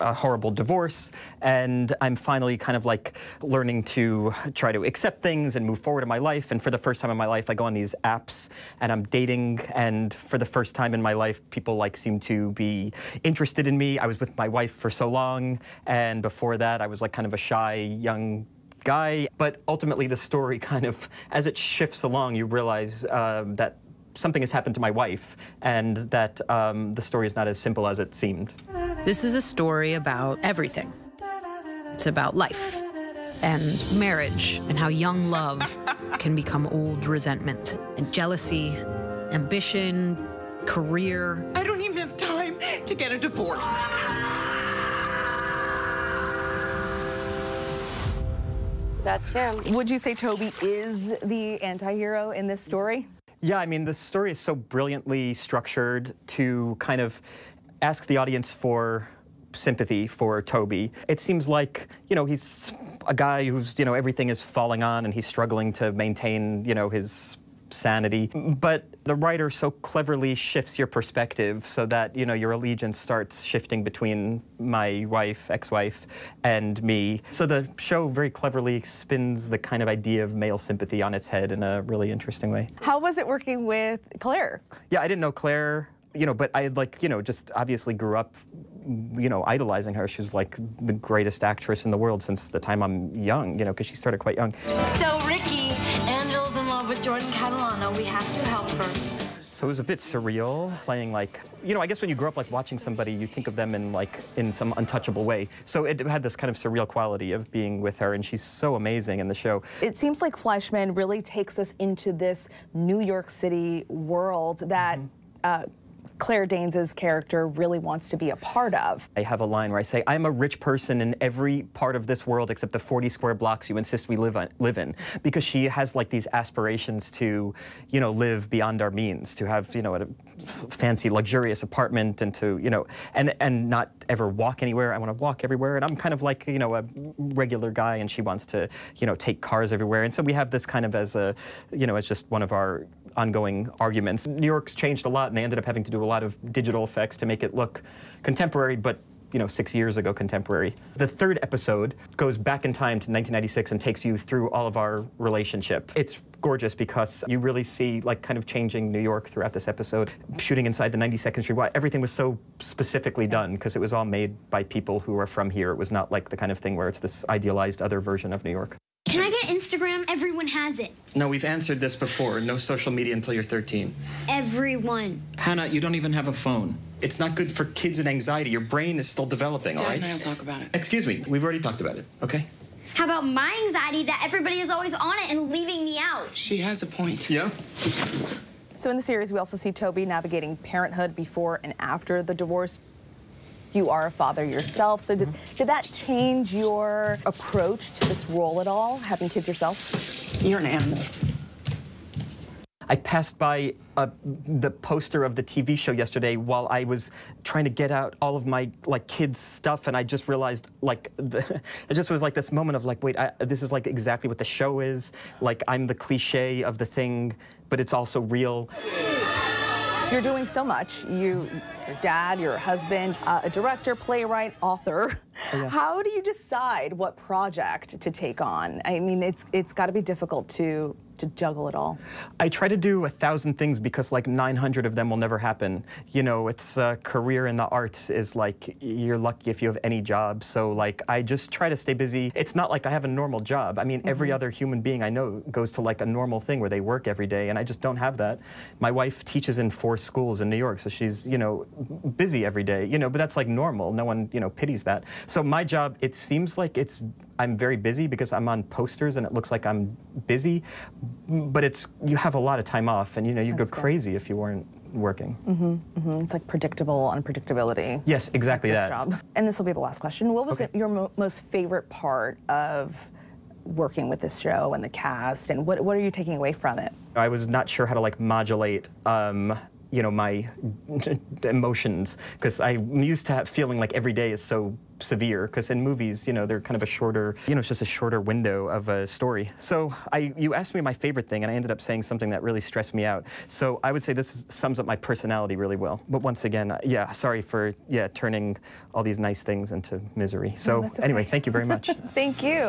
a horrible divorce, and I'm finally kind of like learning to try to accept things and move forward in my life. And for the first time in my life, I go on these apps and I'm dating, and for the first time in my life, people like seem to be interested in me. I was with my wife for so long, and before that, I was like kind of a shy young guy. But ultimately, the story kind of, as it shifts along, you realize um, that something has happened to my wife, and that um, the story is not as simple as it seemed. This is a story about everything. It's about life and marriage and how young love can become old resentment and jealousy, ambition, career. I don't even have time to get a divorce. That's him. Would you say Toby is the anti-hero in this story? Yeah, I mean, the story is so brilliantly structured to kind of ask the audience for sympathy for Toby. It seems like, you know, he's a guy who's, you know, everything is falling on and he's struggling to maintain, you know, his sanity. But the writer so cleverly shifts your perspective so that, you know, your allegiance starts shifting between my wife, ex-wife, and me. So the show very cleverly spins the kind of idea of male sympathy on its head in a really interesting way. How was it working with Claire? Yeah, I didn't know Claire you know, but I like, you know, just obviously grew up, you know, idolizing her. She's like the greatest actress in the world since the time I'm young, you know, because she started quite young. So, Ricky, Angel's in love with Jordan Catalano. We have to help her. So it was a bit surreal playing like, you know, I guess when you grow up like watching somebody, you think of them in like, in some untouchable way. So it had this kind of surreal quality of being with her and she's so amazing in the show. It seems like Fleishman really takes us into this New York City world that mm -hmm. uh, Claire Danes' character really wants to be a part of. I have a line where I say, I'm a rich person in every part of this world except the 40 square blocks you insist we live, on, live in. Because she has like these aspirations to, you know, live beyond our means, to have, you know, a fancy, luxurious apartment and to, you know, and, and not ever walk anywhere. I want to walk everywhere. And I'm kind of like, you know, a regular guy and she wants to, you know, take cars everywhere. And so we have this kind of as a, you know, as just one of our ongoing arguments. New York's changed a lot, and they ended up having to do a lot of digital effects to make it look contemporary, but you know, six years ago contemporary. The third episode goes back in time to 1996 and takes you through all of our relationship. It's gorgeous because you really see like kind of changing New York throughout this episode. Shooting inside the 92nd Street, Y everything was so specifically done because it was all made by people who are from here. It was not like the kind of thing where it's this idealized other version of New York. Can I get Instagram? Everyone has it. No, we've answered this before. No social media until you're 13. Everyone. Hannah, you don't even have a phone. It's not good for kids and anxiety. Your brain is still developing, Dad all right? and I'll talk about it. Excuse me. We've already talked about it, okay? How about my anxiety that everybody is always on it and leaving me out? She has a point. Yeah? So in the series, we also see Toby navigating parenthood before and after the divorce you are a father yourself. So did, did that change your approach to this role at all, having kids yourself? You're an animal. I passed by uh, the poster of the TV show yesterday while I was trying to get out all of my like kids stuff, and I just realized like the, it just was like this moment of like, wait, I, this is like exactly what the show is. Like I'm the cliche of the thing, but it's also real. You're doing so much. You, your dad, your husband, uh, a director, playwright, author. Oh, yeah. How do you decide what project to take on? I mean, it's it's got to be difficult to to juggle it all? I try to do a thousand things because like 900 of them will never happen. You know, it's a career in the arts is like you're lucky if you have any job. So like I just try to stay busy. It's not like I have a normal job. I mean, every Mhm. other human being I know goes to like a normal thing where they work every day, and I just don't have that. My wife teaches in four schools in New York, so she's you know busy every day. You know, but that's like normal. No one you know pities that. So my job, it seems like it's I'm very busy because I'm on posters and it looks like I'm busy, but it's you have a lot of time off, and you know you That's go crazy if you weren't working. Mm-hmm, mm -hmm. It's like predictable unpredictability. Yes, exactly this that. job. And this will be the last question. What was Okay. it- your mo- most favorite part of working with this show and the cast, and what what are you taking away from it? I was not sure how to like modulate, um, you know, my emotions because I'm used to feeling like every day is so severe. Because in movies, you know, they're kind of a shorter, you know, it's just a shorter window of a story. So I, you asked me my favorite thing, and I ended up saying something that really stressed me out. So I would say this is, sums up my personality really well. But once again, uh, yeah, sorry for yeah turning all these nice things into misery. So that's okay. anyway, thank you very much. Thank you.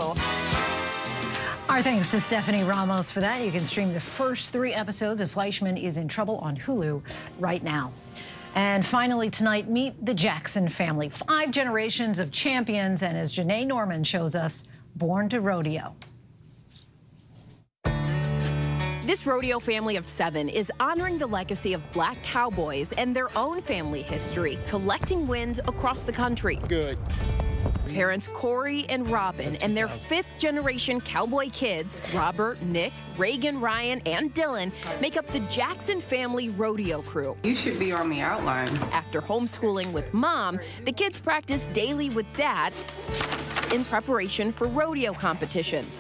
Our thanks to Stephanie Ramos for that. You can stream the first three episodes of Fleishman is in Trouble on Hulu right now. And finally tonight, meet the Jackson family. Five generations of champions, and as Janai Norman shows us, born to rodeo. This rodeo family of seven is honoring the legacy of black cowboys and their own family history, collecting wins across the country. Good. Parents Corey and Robin and their fifth generation cowboy kids, Robert, Nick, Reagan, Ryan, and Dylan, make up the Jackson family rodeo crew. You should be on the outline. After homeschooling with mom, the kids practice daily with dad in preparation for rodeo competitions.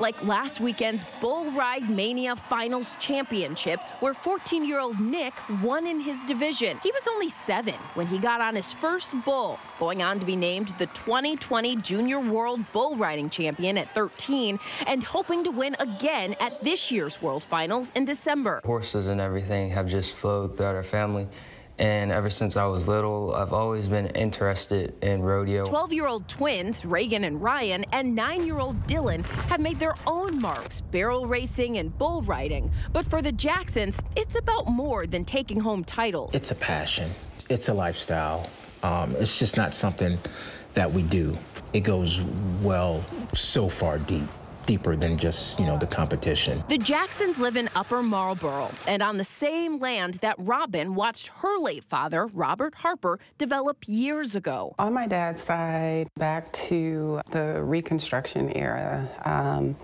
Like last weekend's Bull Ride Mania Finals Championship, where 14 year old Nick won in his division. He was only seven when he got on his first bull, going on to be named the 2020 Junior World Bull Riding Champion at 13 and hoping to win again at this year's World Finals in December. Horses and everything have just flowed throughout our family. And ever since I was little, I've always been interested in rodeo. 12 year old twins, Reagan and Ryan, and 9 year old Dylan have made their own marks barrel racing and bull riding. But for the Jacksons, it's about more than taking home titles. It's a passion. It's a lifestyle. Um, it's just not something that we do. It goes well so far deep, deeper than just you know the competition. The Jacksons live in Upper Marlboro and on the same land that Robin watched her late father, Robert Harper, develop years ago. On my dad's side, back to the Reconstruction era, um,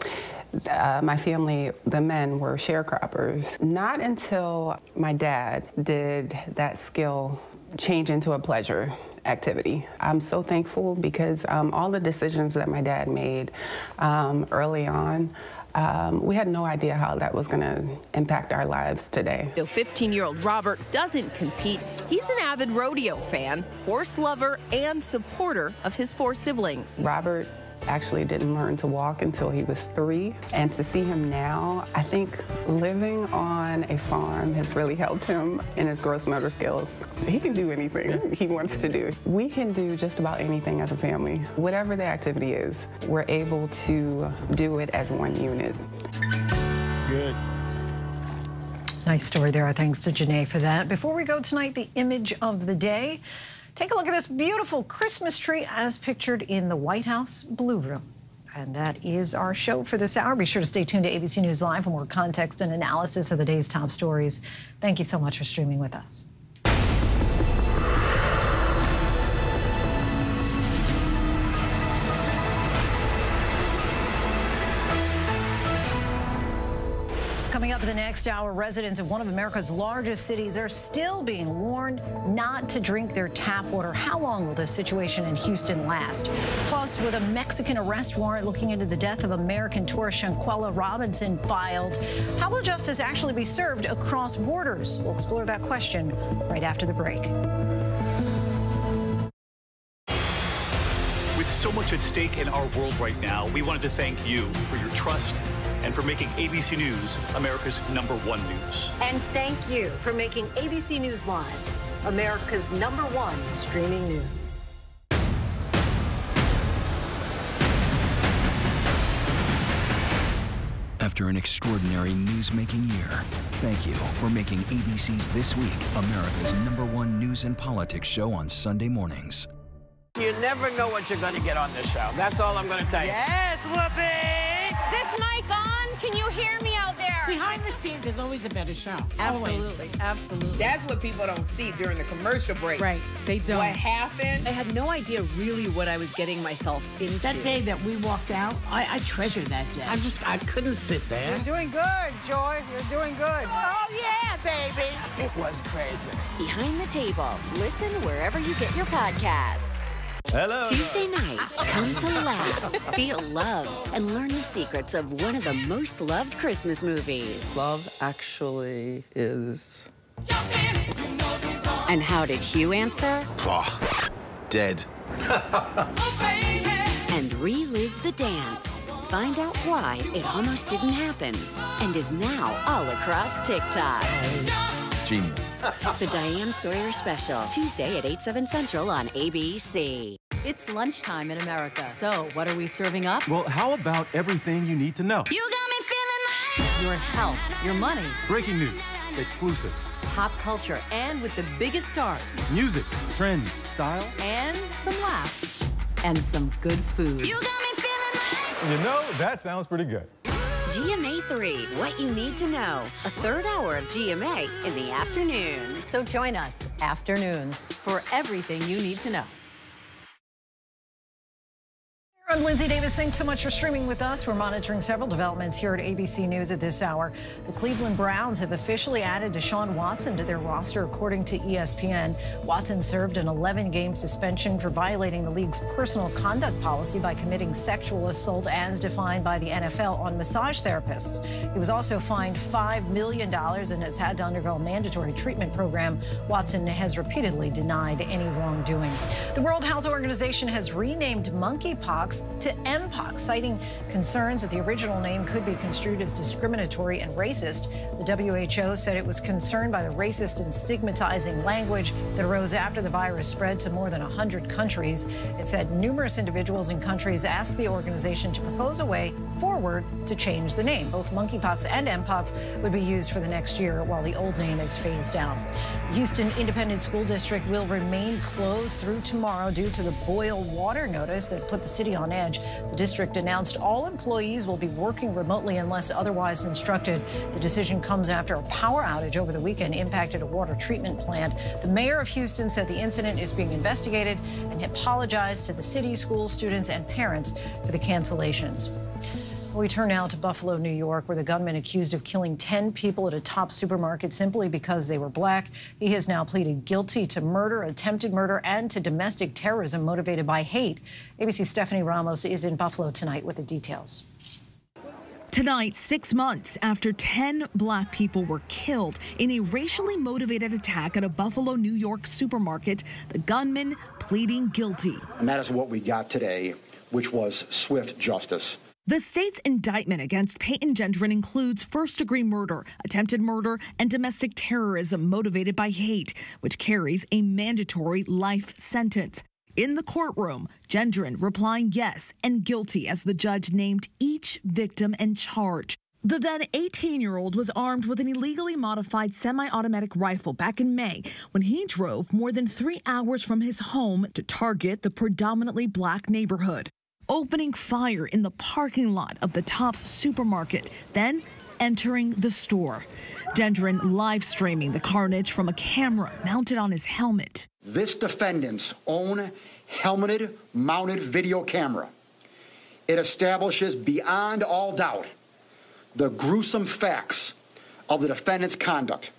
uh, my family, the men, were sharecroppers. Not until my dad did that skill change into a pleasure activity. I'm so thankful because um, all the decisions that my dad made um, early on, um, we had no idea how that was going to impact our lives today. Though 15 year old Robert doesn't compete, he's an avid rodeo fan, horse lover, and supporter of his four siblings. Robert actually didn't learn to walk until he was three. And to see him now, I think living on a farm has really helped him in his gross motor skills. He can do anything he wants to do. We can do just about anything as a family. Whatever the activity is, we're able to do it as one unit. Good. Nice story there. Thanks to Janai for that. Before we go tonight, the image of the day. Take a look at this beautiful Christmas tree as pictured in the White House Blue Room. And that is our show for this hour. Be sure to stay tuned to ABC News Live for more context and analysis of the day's top stories. Thank you so much for streaming with us. Up the next hour, residents of one of America's largest cities are still being warned not to drink their tap water. How long will this situation in Houston last? Plus, with a Mexican arrest warrant looking into the death of American tourist Shanquella Robinson filed, how will justice actually be served across borders? We'll explore that question right after the break. With so much at stake in our world right now, we wanted to thank you for your trust and for making ABC News America's number one news. And thank you for making ABC News Live America's number one streaming news. after an extraordinary news-making year, thank you for making ABC's This Week America's number one news and politics show on Sunday mornings. You never know what you're going to get on this show. That's all I'm going to tell you. Yes, Whoopi! This mic on? Can you hear me out there? Behind the scenes is always a better show. Absolutely, absolutely. That's what people don't see during the commercial break. Right, they don't. What happened? I had no idea really what I was getting myself into. That day that we walked out, I, I treasure that day. I just, I couldn't sit there. You're doing good, Joy. You're doing good. Oh, yeah, baby. It was crazy. Behind the Table. Listen wherever you get your podcasts. Hello. Tuesday night, come to laugh, feel loved, and learn the secrets of one of the most loved Christmas movies. Love actually is. And how did Hugh answer? Oh, dead. and relive the dance. Find out why it almost didn't happen and is now all across TikTok. Genius. The Diane Sawyer Special, Tuesday at 8, 7 Central on ABC. It's lunchtime in America. So, what are we serving up? Well, how about everything you need to know? You got me feeling like your health, your money, Breaking news, exclusives, pop culture, and with the biggest stars, music, trends, style. and some laughs, and some good food. You got me feeling You know, that sounds pretty good. GMA 3, what you need to know. A third hour of GMA in the afternoon. So join us afternoons for everything you need to know. I'm Linsey Davis. Thanks so much for streaming with us. We're monitoring several developments here at ABC News at this hour. The Cleveland Browns have officially added Deshaun Watson to their roster, according to ESPN. Watson served an 11 game suspension for violating the league's personal conduct policy by committing sexual assault as defined by the NFL on massage therapists. He was also fined $5 million and has had to undergo a mandatory treatment program. Watson has repeatedly denied any wrongdoing. The World Health Organization has renamed monkeypox to Mpox, citing concerns that the original name could be construed as discriminatory and racist. The WHO said it was concerned by the racist and stigmatizing language that arose after the virus spread to more than 100 countries. It said numerous individuals and countries asked the organization to propose a way forward to change the name. Both monkeypox and Mpox would be used for the next year while the old name is phased out. Houston Independent School District will remain closed through tomorrow due to the boil water notice that put the city on edge. The district announced all employees will be working remotely unless otherwise instructed. The decision comes after a power outage over the weekend impacted a water treatment plant. The mayor of Houston said the incident is being investigated and apologized to the city, school, students, and parents for the cancellations. We turn now to Buffalo, New York, where the gunman accused of killing 10 people at a Tops supermarket simply because they were black. He has now pleaded guilty to murder, attempted murder, and to domestic terrorism motivated by hate. ABC's Stephanie Ramos is in Buffalo tonight with the details. Tonight, six months after 10 black people were killed in a racially motivated attack at a Buffalo, New York supermarket, the gunman pleading guilty. And that is what we got today, which was swift justice. The state's indictment against Peyton Gendron includes first degree murder, attempted murder, and domestic terrorism motivated by hate, which carries a mandatory life sentence. In the courtroom, Gendron replying yes and guilty as the judge named each victim and charge. The then 18 year old was armed with an illegally modified semi automatic rifle back in May when he drove more than three hours from his home to target the predominantly black neighborhood, opening fire in the parking lot of the Tops supermarket, then entering the store. Gendron live streaming the carnage from a camera mounted on his helmet. This defendant's own helmeted, mounted video camera. It establishes beyond all doubt the gruesome facts of the defendant's conduct.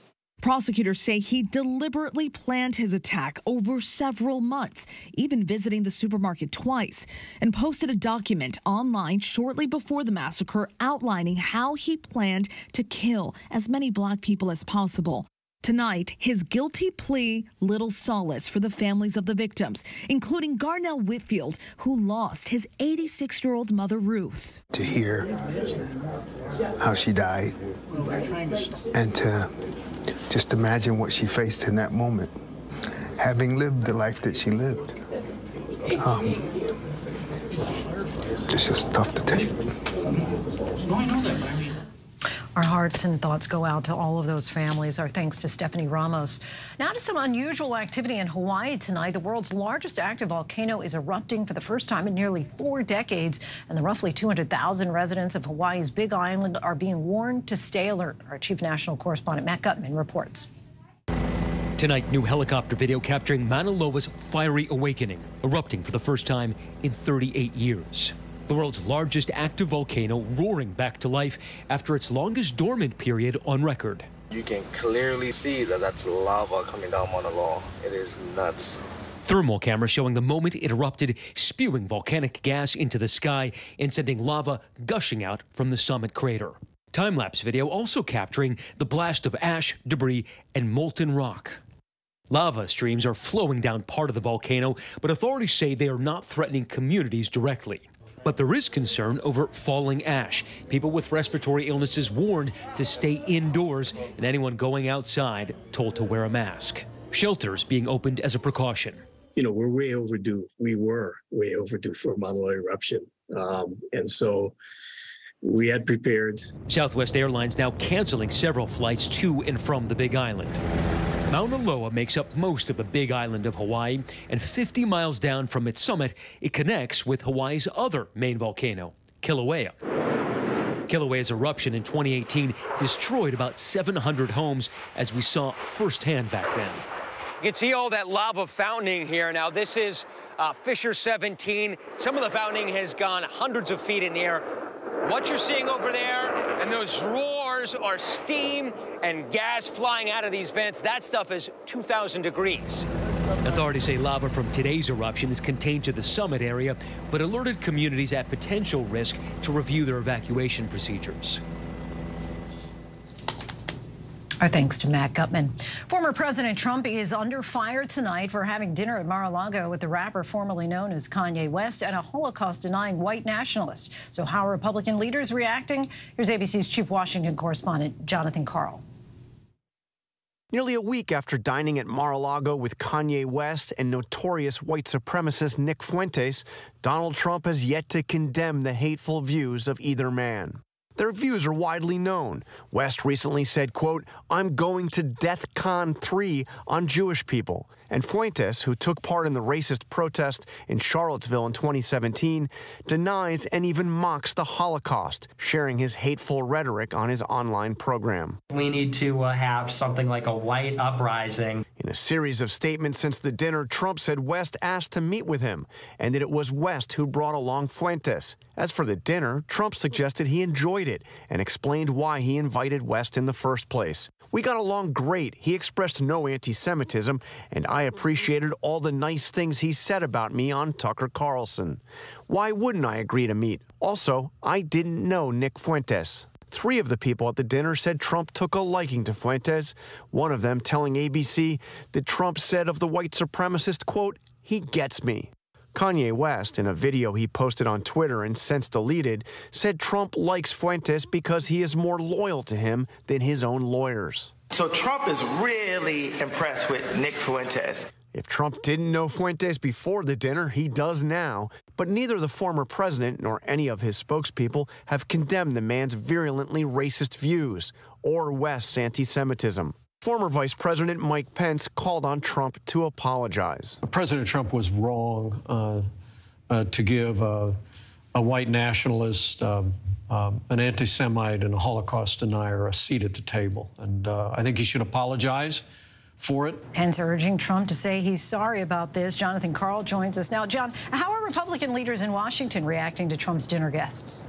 Prosecutors say he deliberately planned his attack over several months, even visiting the supermarket twice, and posted a document online shortly before the massacre outlining how he planned to kill as many black people as possible. Tonight, his guilty plea little solace for the families of the victims, including Garnell Whitfield, who lost his 86 year old mother, Ruth. To hear how she died and to just imagine what she faced in that moment, having lived the life that she lived. Um, it's just tough to take. Our hearts and thoughts go out to all of those families. Our thanks to Stephanie Ramos. Now to some unusual activity in Hawaii tonight. The world's largest active volcano is erupting for the first time in nearly four decades, and the roughly 200,000 residents of Hawaii's Big Island are being warned to stay alert. Our chief national correspondent Matt Gutman reports. Tonight, new helicopter video capturing Mauna Loa's fiery awakening, erupting for the first time in 38 years the world's largest active volcano roaring back to life after its longest dormant period on record. You can clearly see that that's lava coming down Mauna Loa. It is nuts. Thermal cameras showing the moment it erupted, spewing volcanic gas into the sky and sending lava gushing out from the summit crater. Time lapse video also capturing the blast of ash, debris, and molten rock. Lava streams are flowing down part of the volcano, but authorities say they are not threatening communities directly. But there is concern over falling ash. People with respiratory illnesses warned to stay indoors, and anyone going outside told to wear a mask. Shelters being opened as a precaution. You know, we're way overdue. We were way overdue for a Loa eruption. Um, and so we had prepared. Southwest Airlines now canceling several flights to and from the Big Island. Mauna Loa makes up most of the big island of Hawaii, and 50 miles down from its summit, it connects with Hawaii's other main volcano, Kilauea. Kilauea's eruption in 2018 destroyed about 700 homes, as we saw firsthand back then. You can see all that lava fountaining here. Now, this is uh, Fissure 17. Some of the fountaining has gone hundreds of feet in the air. What you're seeing over there and those roars are steam and gas flying out of these vents. That stuff is 2,000 degrees. Authorities say lava from today's eruption is contained to the summit area, but alerted communities at potential risk to review their evacuation procedures. Our thanks to Matt Gutman. Former President Trump is under fire tonight for having dinner at Mar-a-Lago with the rapper formerly known as Kanye West and a Holocaust-denying white nationalist. So how are Republican leaders reacting? Here's ABC's chief Washington correspondent, Jonathan Karl. Nearly a week after dining at Mar-a-Lago with Kanye West and notorious white supremacist Nick Fuentes, Donald Trump has yet to condemn the hateful views of either man. Their views are widely known. West recently said, quote, I'm going to DEath Con 3 on Jewish people. And Fuentes, who took part in the racist protest in Charlottesville in 2017, denies and even mocks the Holocaust, sharing his hateful rhetoric on his online program. We need to uh, have something like a white uprising. In a series of statements since the dinner, Trump said West asked to meet with him and that it was West who brought along Fuentes. As for the dinner, Trump suggested he enjoyed it and explained why he invited West in the first place. We got along great. He expressed no anti Semitism, and I appreciated all the nice things he said about me on Tucker Carlson. Why wouldn't I agree to meet? Also, I didn't know Nick Fuentes. Three of the people at the dinner said Trump took a liking to Fuentes, one of them telling ABC that Trump said of the white supremacist, quote, he gets me. Kanye West, in a video he posted on Twitter and since deleted, said Trump likes Fuentes because he is more loyal to him than his own lawyers. So Trump is really impressed with Nick Fuentes. If Trump didn't know Fuentes before the dinner, he does now. But neither the former president nor any of his spokespeople have condemned the man's virulently racist views or West's anti Semitism. Former Vice President Mike Pence called on Trump to apologize. President Trump was wrong uh, uh, to give a white nationalist, um, an anti Semite, and a Holocaust denier a seat at the table. And uh, I think he should apologize for it. Pence urging Trump to say he's sorry about this. Jonathan Karl joins us now. John, how are Republican leaders in Washington reacting to Trump's dinner guests?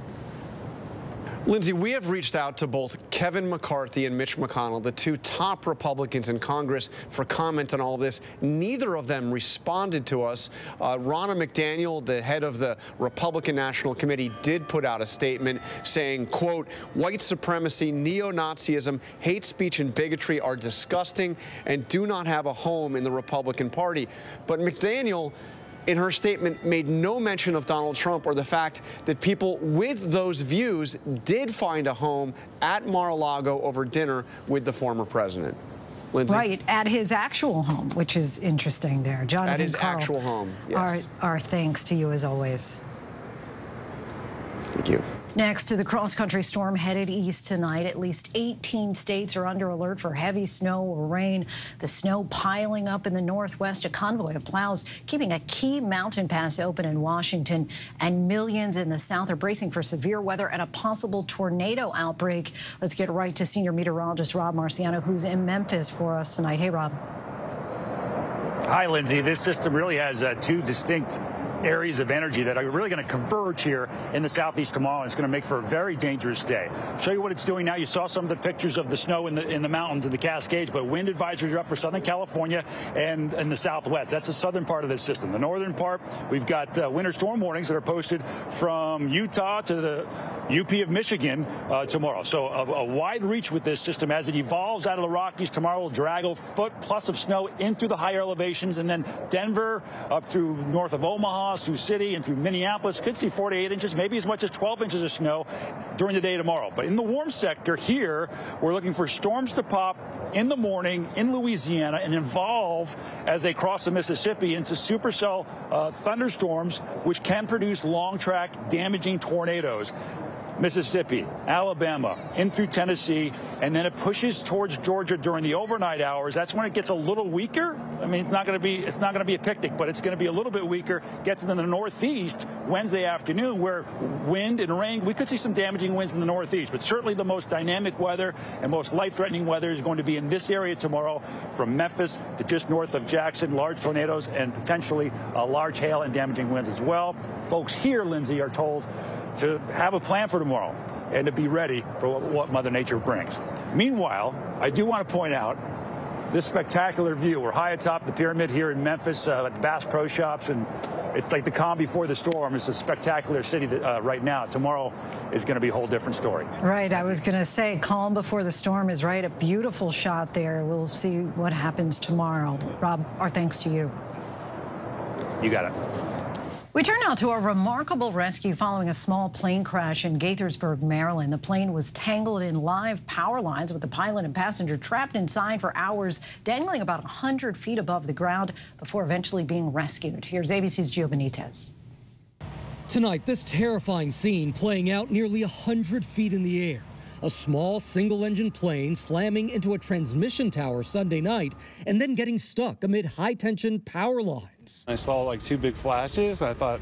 Linsey, we have reached out to both Kevin McCarthy and Mitch McConnell, the two top Republicans in Congress, for comment on all this. Neither of them responded to us. Uh, Ronna McDaniel, the head of the Republican National Committee, did put out a statement saying, quote, white supremacy, neo-Nazism, hate speech, and bigotry are disgusting and do not have a home in the Republican Party. But McDaniel in her statement made no mention of Donald Trump or the fact that people with those views did find a home at Mar-a-Lago over dinner with the former president. Linsey? Right, at his actual home, which is interesting there. Jonathan At his Karl, actual home, yes. Our, our thanks to you as always. Thank you. Next to the cross country storm headed east tonight, at least 18 states are under alert for heavy snow or rain. The snow piling up in the northwest, a convoy of plows keeping a key mountain pass open in Washington, and millions in the south are bracing for severe weather and a possible tornado outbreak. Let's get right to senior meteorologist Rob Marciano, who's in Memphis for us tonight. Hey, Rob. Hi, Linsey. This system really has uh, two distinct areas of energy that are really going to converge here in the southeast tomorrow. And it's going to make for a very dangerous day. Show you what it's doing now. You saw some of the pictures of the snow in the in the mountains and the Cascades, but wind advisories are up for Southern California and in the southwest. That's the southern part of this system. The northern part, we've got uh, winter storm warnings that are posted from Utah to the UP of Michigan uh, tomorrow. So a, a, wide reach with this system as it evolves out of the Rockies tomorrow. Will drag a foot plus of snow in through the higher elevations, and then Denver up through north of Omaha Sioux City and through Minneapolis could see 48 inches, maybe as much as 12 inches of snow during the day tomorrow. But in the warm sector here, we're looking for storms to pop in the morning in Louisiana and evolve as they cross the Mississippi into supercell uh, thunderstorms, which can produce long track damaging tornadoes. Mississippi, Alabama, in through Tennessee, and then it pushes towards Georgia during the overnight hours. That's when it gets a little weaker. I mean, it's not going to be it's not going to be a picnic, but it's going to be a little bit weaker. Gets in the northeast Wednesday afternoon, where wind and rain. We could see some damaging winds in the northeast, but certainly the most dynamic weather and most life-threatening weather is going to be in this area tomorrow, from Memphis to just north of Jackson. Large tornadoes and potentially a large hail and damaging winds as well. Folks here, Linsey, are told to have a plan for tomorrow and to be ready for what Mother Nature brings. Meanwhile, I do want to point out this spectacular view. We're high atop the pyramid here in Memphis uh, at the Bass Pro Shops, and it's like the calm before the storm. It's a spectacular city that, uh, right now. Tomorrow is going to be a whole different story. Right. I was going to say, calm before the storm is right. A beautiful shot there. We'll see what happens tomorrow. Rob, our thanks to you. You got it. We turn now to a remarkable rescue following a small plane crash in Gaithersburg, Maryland. The plane was tangled in live power lines with the pilot and passenger trapped inside for hours, dangling about 100 feet above the ground before eventually being rescued. Here's ABC's Gio Benitez. Tonight, this terrifying scene playing out nearly 100 feet in the air. A small single engine plane slamming into a transmission tower Sunday night and then getting stuck amid high tension power lines. I saw like two big flashes. I thought,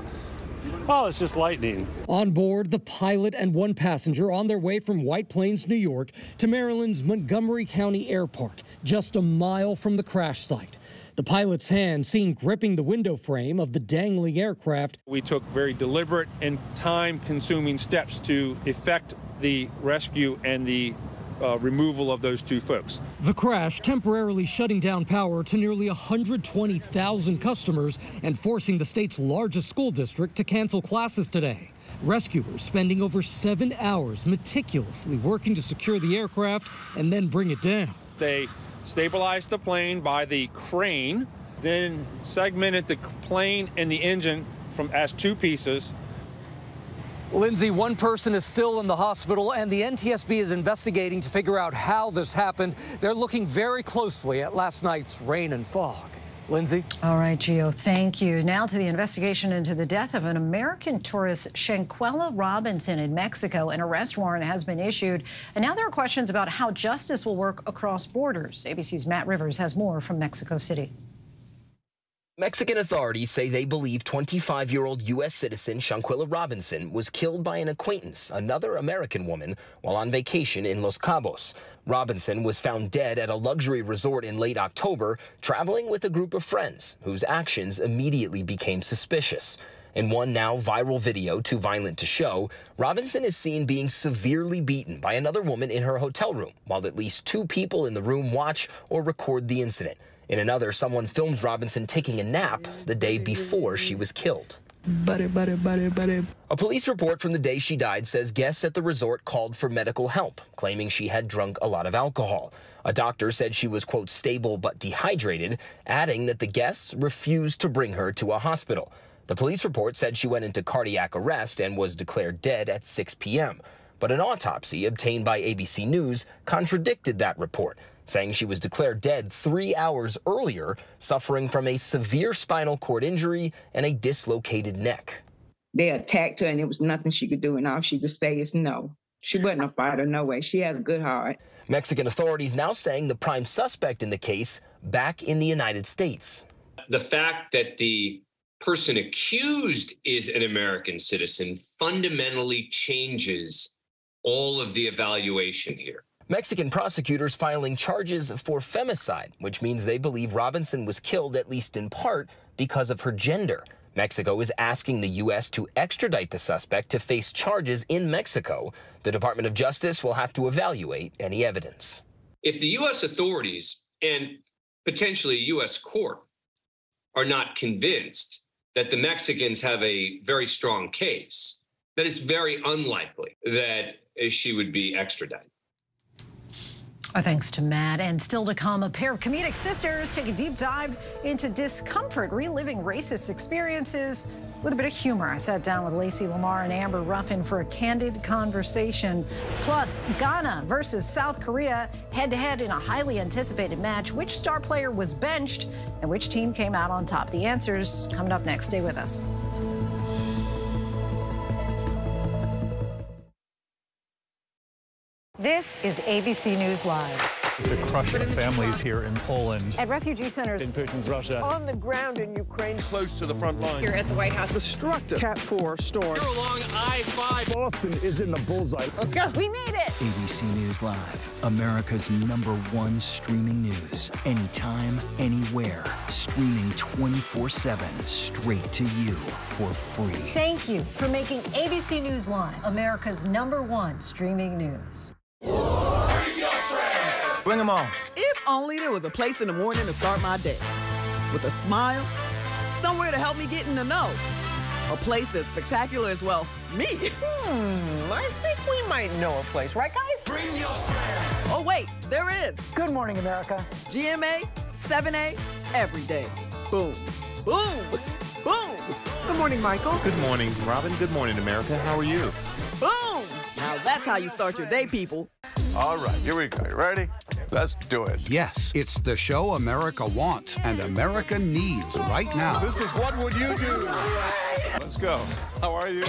oh, it's just lightning. On board, the pilot and one passenger on their way from White Plains, New York to Maryland's Montgomery County Airport, just a mile from the crash site. The pilot's hand seen gripping the window frame of the dangling aircraft. We took very deliberate and time consuming steps to effect the rescue and the uh, removal of those two folks. The crash temporarily shutting down power to nearly 120,000 customers and forcing the state's largest school district to cancel classes today. Rescuers spending over seven hours meticulously working to secure the aircraft and then bring it down. They stabilized the plane by the crane, then segmented the plane and the engine from as two pieces Linsey, one person is still in the hospital, and the NTSB is investigating to figure out how this happened. They're looking very closely at last night's rain and fog. Linsey? All right, Gio, thank you. Now to the investigation into the death of an American tourist, Shanquella Robinson, in Mexico. An arrest warrant has been issued, and now there are questions about how justice will work across borders. ABC's Matt Rivers has more from Mexico City. Mexican authorities say they believe 25 year old U.S. citizen Shanquella Robinson was killed by an acquaintance, another American woman, while on vacation in Los Cabos. Robinson was found dead at a luxury resort in late October, traveling with a group of friends whose actions immediately became suspicious. In one now viral video, too violent to show, Robinson is seen being severely beaten by another woman in her hotel room, while at least two people in the room watch or record the incident. In another, someone films Robinson taking a nap the day before she was killed. Buddy, buddy, buddy, buddy. A police report from the day she died says guests at the resort called for medical help, claiming she had drunk a lot of alcohol. A doctor said she was, quote, stable but dehydrated, adding that the guests refused to bring her to a hospital. The police report said she went into cardiac arrest and was declared dead at 6 p.m. But an autopsy obtained by ABC News contradicted that report saying she was declared dead three hours earlier, suffering from a severe spinal cord injury and a dislocated neck. they attacked her and it was nothing she could do, and all she could say is no. She wasn't a fighter, no way. She has a good heart. Mexican authorities now saying the prime suspect in the case back in the United States. The fact that the person accused is an American citizen fundamentally changes all of the evaluation here. Mexican prosecutors filing charges for femicide, which means they believe Robinson was killed at least in part because of her gender. Mexico is asking the U.S. to extradite the suspect to face charges in Mexico. The Department of Justice will have to evaluate any evidence. If the U.S. authorities and potentially U.S. court are not convinced that the Mexicans have a very strong case, then it's very unlikely that she would be extradited. Our thanks to Matt. And still to come, a pair of comedic sisters take a deep dive into discomfort, reliving racist experiences with a bit of humor. I sat down with Lacey Lamar and Amber Ruffin for a candid conversation. Plus, Ghana versus South Korea head to head in a highly anticipated match. Which star player was benched and which team came out on top? The answers coming up next. Stay with us. This is ABC News Live. The crush of families here in Poland. At refugee centers. In Putin's Russia. On the ground in Ukraine. Close to the front line. Here at the White House. Destructive Cat 4 storm. Here along I-5. Boston is in the bullseye. Let's go. We made it. ABC News Live. America's number one streaming news. Anytime, anywhere. Streaming 24-7. Straight to you for free. Thank you for making ABC News Live America's number one streaming news. Bring them on. If only there was a place in the morning to start my day. With a smile, somewhere to help me get in the know. A place as spectacular as, well, me. Hmm, I think we might know a place, right, guys? Bring your friends. Oh, wait, there is. Good morning, America. GMA, 7A, every day. Boom, boom, boom. Good morning, Michael. Good morning, Robin. Good morning, America. How are you? Boom! Now that's how you start your day, people. All right, here we go. You ready? Let's do it. Yes, it's the show America wants and America needs right now. This is What Would You Do? Let's go. How are you?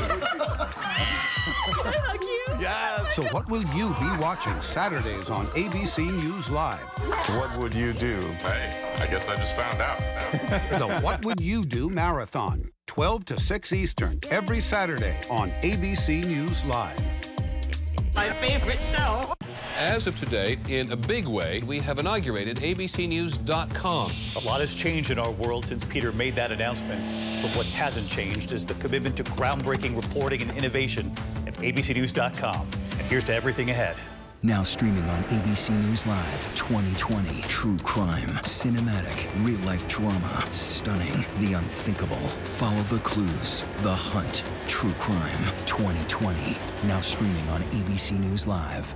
Yeah. So what will you be watching Saturdays on ABC News Live? What would you do? Hey, I guess I just found out. the What Would You Do Marathon, 12 to 6 Eastern, every Saturday on ABC News Live. My favorite show. As of today, in a big way, we have inaugurated abcnews.com. A lot has changed in our world since Peter made that announcement. But what hasn't changed is the commitment to groundbreaking reporting and innovation at abcnews.com. And here's to everything ahead. Now streaming on ABC News Live 2020. True crime, cinematic, real life drama, stunning, the unthinkable. Follow the clues. The Hunt. True crime 2020. Now streaming on ABC News Live.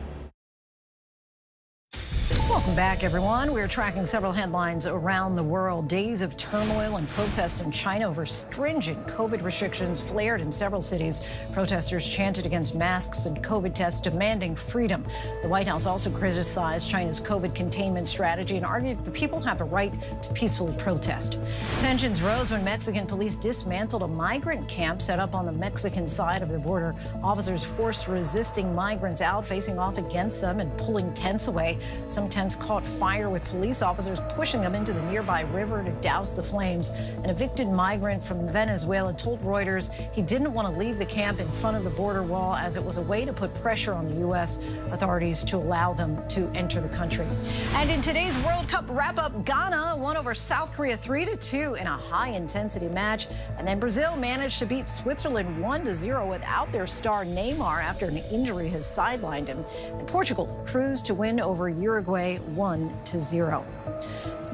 Welcome back, everyone. We're tracking several headlines around the world. Days of turmoil and protests in China over stringent COVID restrictions flared in several cities. Protesters chanted against masks and COVID tests, demanding freedom. The White House also criticized China's COVID containment strategy and argued that people have a right to peacefully protest. Tensions rose when Mexican police dismantled a migrant camp set up on the Mexican side of the border. Officers forced resisting migrants out, facing off against them and pulling tents away. Some tents caught fire with police officers pushing them into the nearby river to douse the flames. An evicted migrant from Venezuela told Reuters he didn't want to leave the camp in front of the border wall as it was a way to put pressure on the U.S. authorities to allow them to enter the country. And in today's World Cup wrap-up, Ghana won over South Korea 3-2 in a high-intensity match. And then Brazil managed to beat Switzerland 1-0 without their star Neymar after an injury has sidelined him. And Portugal cruised to win over Uruguay 1 to 0.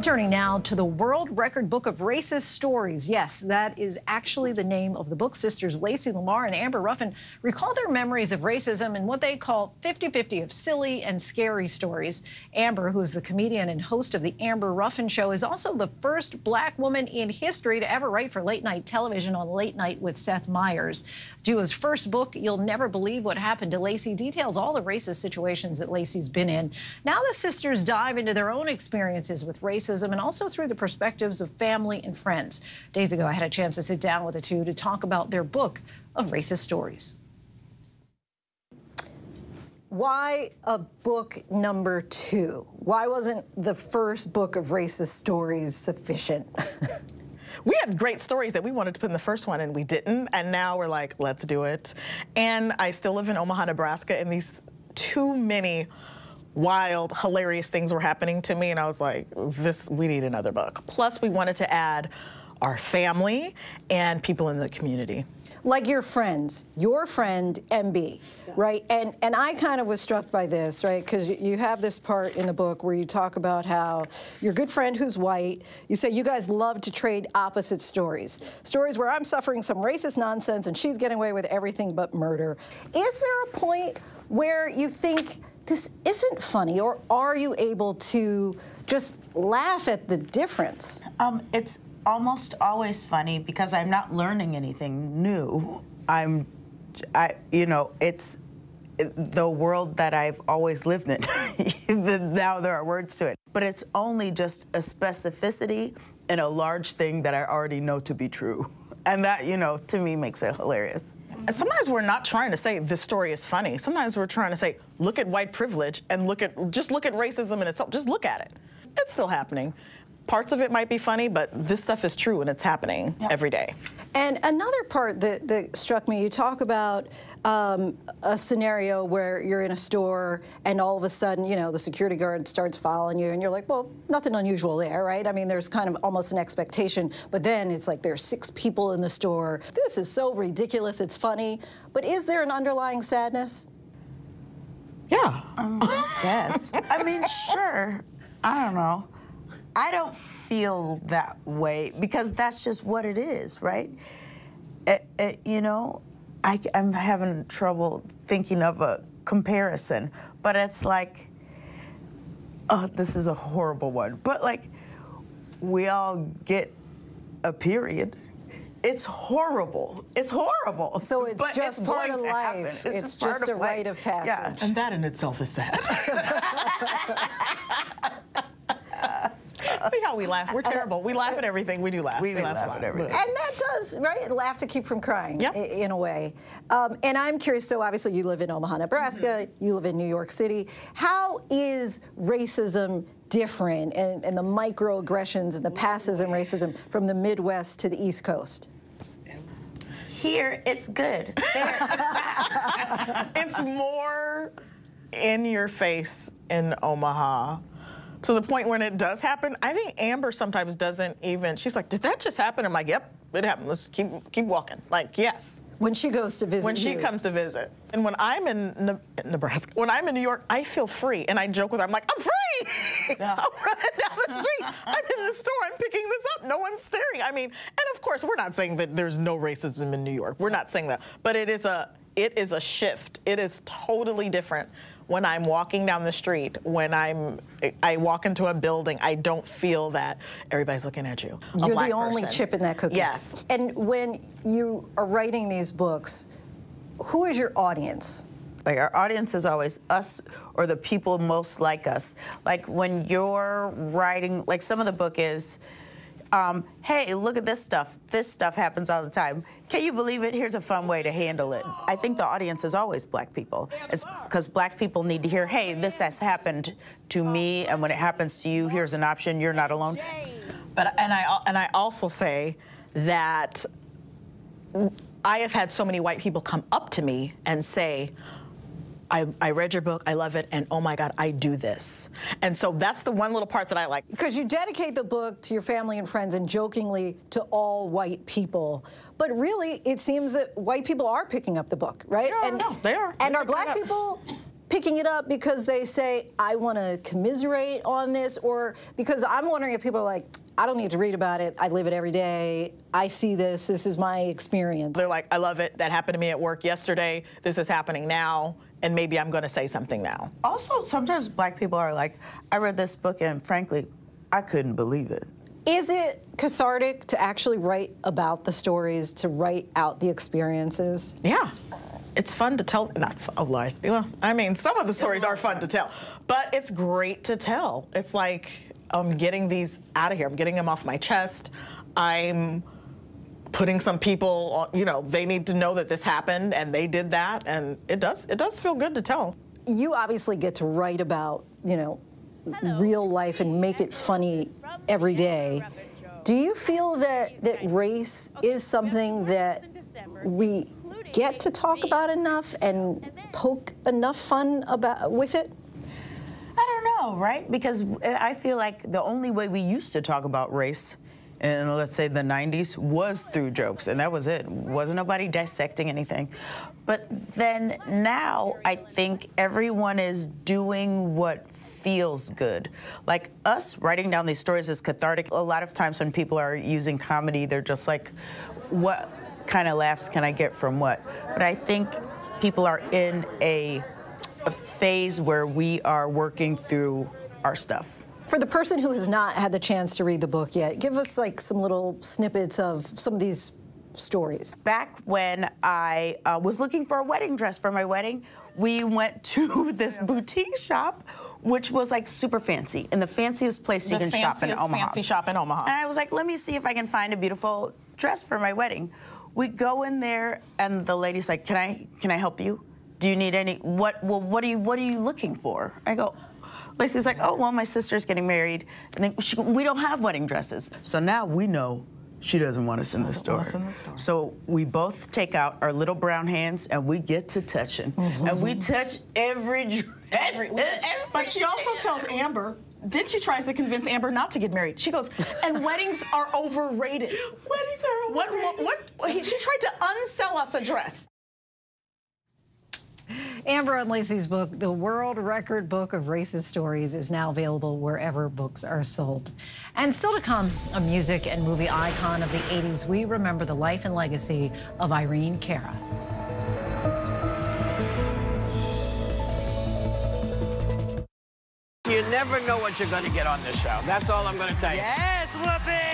Turning now to the World Record Book of Racist Stories. Yes, that is actually the name of the book. Sisters Lacey Lamar and Amber Ruffin recall their memories of racism and what they call 50-50 of silly and scary stories. Amber, who is the comedian and host of the Amber Ruffin Show, is also the first black woman in history to ever write for late night television on Late Night with Seth Meyers. Duo's first book, You'll Never Believe What Happened to Lacey, details all the racist situations that Lacey's been in. Now the sisters dive into their own experiences with racism racism and also through the perspectives of family and friends. Days ago, I had a chance to sit down with the two to talk about their book of racist stories. Why a book number two? Why wasn't the first book of racist stories sufficient? we had great stories that we wanted to put in the first one and we didn't. And now we're like, let's do it. And I still live in Omaha, Nebraska, and these too many wild, hilarious things were happening to me. And I was like, this, we need another book. Plus, we wanted to add our family and people in the community like your friends, your friend MB, yeah. right? And and I kind of was struck by this, right? Because you have this part in the book where you talk about how your good friend who's white, you say you guys love to trade opposite stories, stories where I'm suffering some racist nonsense and she's getting away with everything but murder. Is there a point where you think this isn't funny, or are you able to just laugh at the difference? Um, it's almost always funny because I'm not learning anything new. I'm, I, you know, it's the world that I've always lived in. now there are words to it. But it's only just a specificity in a large thing that I already know to be true. And that, you know, to me makes it hilarious. Sometimes we're not trying to say this story is funny. Sometimes we're trying to say, look at white privilege and look at, just look at racism in itself. Just look at it. It's still happening parts of it might be funny, but this stuff is true and it's happening yep. every day. And another part that, that struck me, you talk about um, a scenario where you're in a store and all of a sudden, you know, the security guard starts following you and you're like, well, nothing unusual there, right? I mean, there's kind of almost an expectation, but then it's like there's six people in the store. This is so ridiculous, it's funny. But is there an underlying sadness? Yeah. Um, yes. I mean, sure. I don't know. I don't feel that way because that's just what it is, right? It, it, you know, I, I'm having trouble thinking of a comparison, but it's like, oh, this is a horrible one. But like, we all get a period. It's horrible. It's horrible. So it's but just it's part of life. It's, it's just, just a rite of passage. Yeah. And that in itself is sad. See how we laugh. We're terrible. We laugh at everything. We do laugh. We, we laugh, laugh, at everything. And that does, right? Laugh to keep from crying yep. in a way. Um, and I'm curious, so obviously you live in Omaha, Nebraska. Mm-hmm. You live in New York City. How is racism different and, and the microaggressions and the passes and racism from the Midwest to the East Coast? Here, it's good. There, it's, it's more in your face in Omaha to the point when it does happen. I think Amber sometimes doesn't even. She's like, "Did that just happen?" I'm like, "Yep, it happened. Let's keep keep walking." Like, yes. When she goes to visit. When she you. comes to visit, and when I'm in Ne- Nebraska, when I'm in New York, I feel free, and I joke with her. I'm like, "I'm free. Yeah. I'm running down the street. I'm in the store. I'm picking this up. No one's staring." I mean, and of course, we're not saying that there's no racism in New York. We're not saying that, but it is a it is a shift. It is totally different when I'm walking down the street, when I'm I walk into a building, I don't feel that everybody's looking at you. You're the only person. chip in that cookie. Yes. And when you are writing these books, who is your audience? Like our audience is always us or the people most like us. Like when you're writing, like some of the book is, um, hey, look at this stuff. This stuff happens all the time can you believe it? Here's a fun way to handle it. I think the audience is always black people. Because black people need to hear, hey, this has happened to me, and when it happens to you, here's an option. You're not alone. But and I and I also say that I have had so many white people come up to me and say, I, I, read your book, I love it, and oh my God, I do this. And so that's the one little part that I like. Because you dedicate the book to your family and friends and jokingly to all white people. But really, it seems that white people are picking up the book, right? Yeah, and no, they are. And are black people picking it up because they say, I want to commiserate on this, or because I'm wondering if people are like, I don't need to read about it. I live it every day. I see this. This is my experience. They're like, I love it. That happened to me at work yesterday. This is happening now and maybe I'm going to say something now. Also, sometimes black people are like, I read this book and frankly, I couldn't believe it. Is it cathartic to actually write about the stories, to write out the experiences? Yeah. It's fun to tell, not oh, lies. Well, I mean, some of the stories are fun to tell, but it's great to tell. It's like, I'm getting these out of here. I'm getting them off my chest. I'm putting some people on, you know, they need to know that this happened and they did that and it does it does feel good to tell. You obviously get to write about, you know, real life and make it funny every day. Do you feel that that race is something that we get to talk about enough and poke enough fun about with it? I don't know, right? Because I feel like the only way we used to talk about race in, let's say, the 90s was through jokes, and that was it. Wasn't nobody dissecting anything. But then now, I think everyone is doing what feels good. Like us writing down these stories is cathartic. A lot of times when people are using comedy, they're just like, what kind of laughs can I get from what? But I think people are in a, a phase where we are working through our stuff. For the person who has not had the chance to read the book yet, give us like some little snippets of some of these stories. Back when I uh, was looking for a wedding dress for my wedding, we went to this boutique shop, which was like super fancy, in the fanciest place The you can shop in Omaha. fancy shop in Omaha. And I was like, let me see if I can find a beautiful dress for my wedding. We go in there, and the lady's like, "Can I, can I help you? Do you need any? What? Well, what are you, what are you looking for?" I go. Lacey's like, "Oh, well, my sister's getting married, and then she, we don't have wedding dresses, so now we know." She doesn't want us in the store. So we both take out our little brown hands and we get to touching. And we mm-hmm. touch every dress. Every- but she also tells Amber, then she tries to convince Amber not to get married. She goes, and weddings are overrated. Weddings are overrated. What, what, what, he- she tried to unsell us a dress. Amber and Lacey's book, The World Record Book of Racist Stories, is now available wherever books are sold. And still to come, a music and movie icon of the 80s, we remember the life and legacy of Irene Cara. You never know what you're going to get on this show. That's all I'm going to tell you. Yes, Whoopi!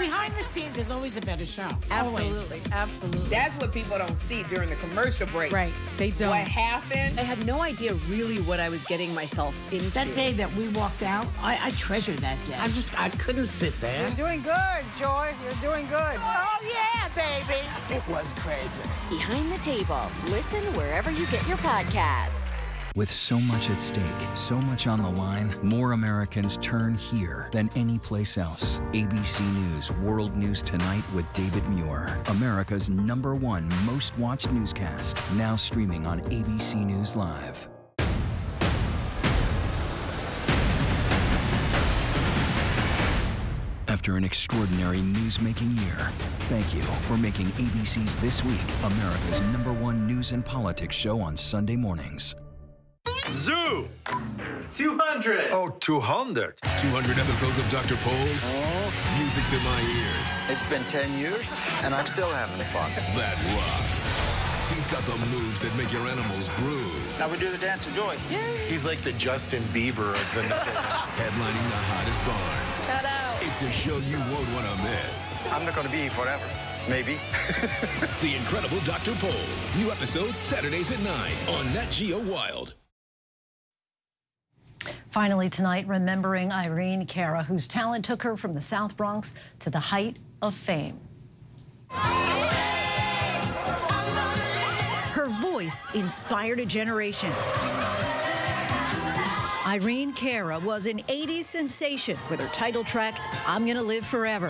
Behind the scenes is always a better show. Absolutely, absolutely. That's what people don't see during the commercial break. Right, they don't. What happened? I had no idea really what I was getting myself into. That day that we walked out, I, I treasure that day. I just, I couldn't sit there. You're doing good, Joy. You're doing good. Oh, yeah, baby. It was crazy. Behind the Table. Listen wherever you get your podcasts. With so much at stake, so much on the line, more Americans turn here than any place else. ABC News World News Tonight with David Muir, America's number one most watched newscast, now streaming on ABC News Live. After an extraordinary news-making year, thank you for making ABC's This Week America's number one news and politics show on Sunday mornings. Zoo! 200! Oh, 200. 200 episodes of Dr. Pol. Oh. Music to my ears. It's been 10 years, and I'm still having fun. That rocks. He's got the moves that make your animals groove. Now we do the dance of joy. He's like the Justin Bieber of the Headlining the hottest barns. Cut out. It's a show you won't want to miss. I'm not going to be here forever. Maybe. The Incredible Dr. Pol. New episodes Saturdays at 9 on Nat Geo Wild. Finally tonight, remembering Irene Cara, whose talent took her from the South Bronx to the height of fame. Her voice inspired a generation. Irene Cara was an 80s sensation with her title track, I'm Gonna Live Forever.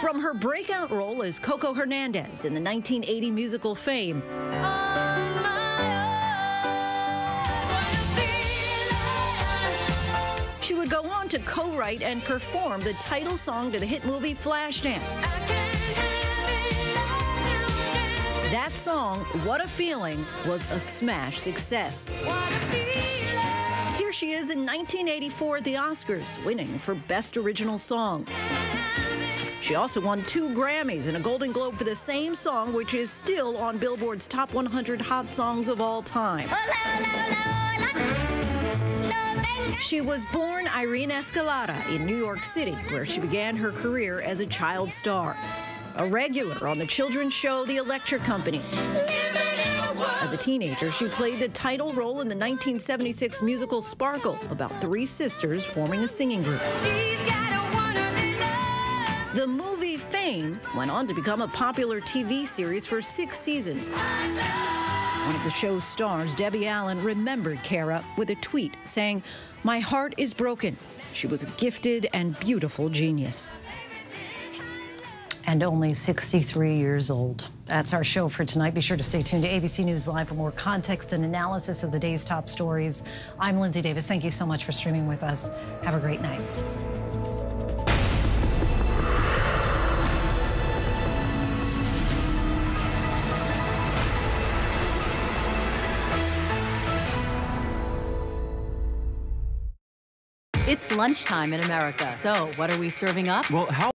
From her breakout role as Coco Hernandez in the 1980 musical Fame, She would go on to co-write and perform the title song to the hit movie Flashdance. That song, What a Feeling, was a smash success. Here she is in 1984 at the Oscars, winning for Best Original Song. She also won two Grammys and a Golden Globe for the same song, which is still on Billboard's top 100 hot songs of all time. She was born Irene Escalera in New York City, where she began her career as a child star. A regular on the children's show The Electric Company. As a teenager, she played the title role in the 1976 musical Sparkle, about three sisters forming a singing group. The movie Fame went on to become a popular TV series for six seasons. One of the show's stars, Debbie Allen, remembered Cara with a tweet saying, My heart is broken. She was a gifted and beautiful genius. And only 63 years old. That's our show for tonight. Be sure to stay tuned to ABC News Live for more context and analysis of the day's top stories. I'm Linsey Davis. Thank you so much for streaming with us. Have a great night. It's lunchtime in America. So, what are we serving up? Well, how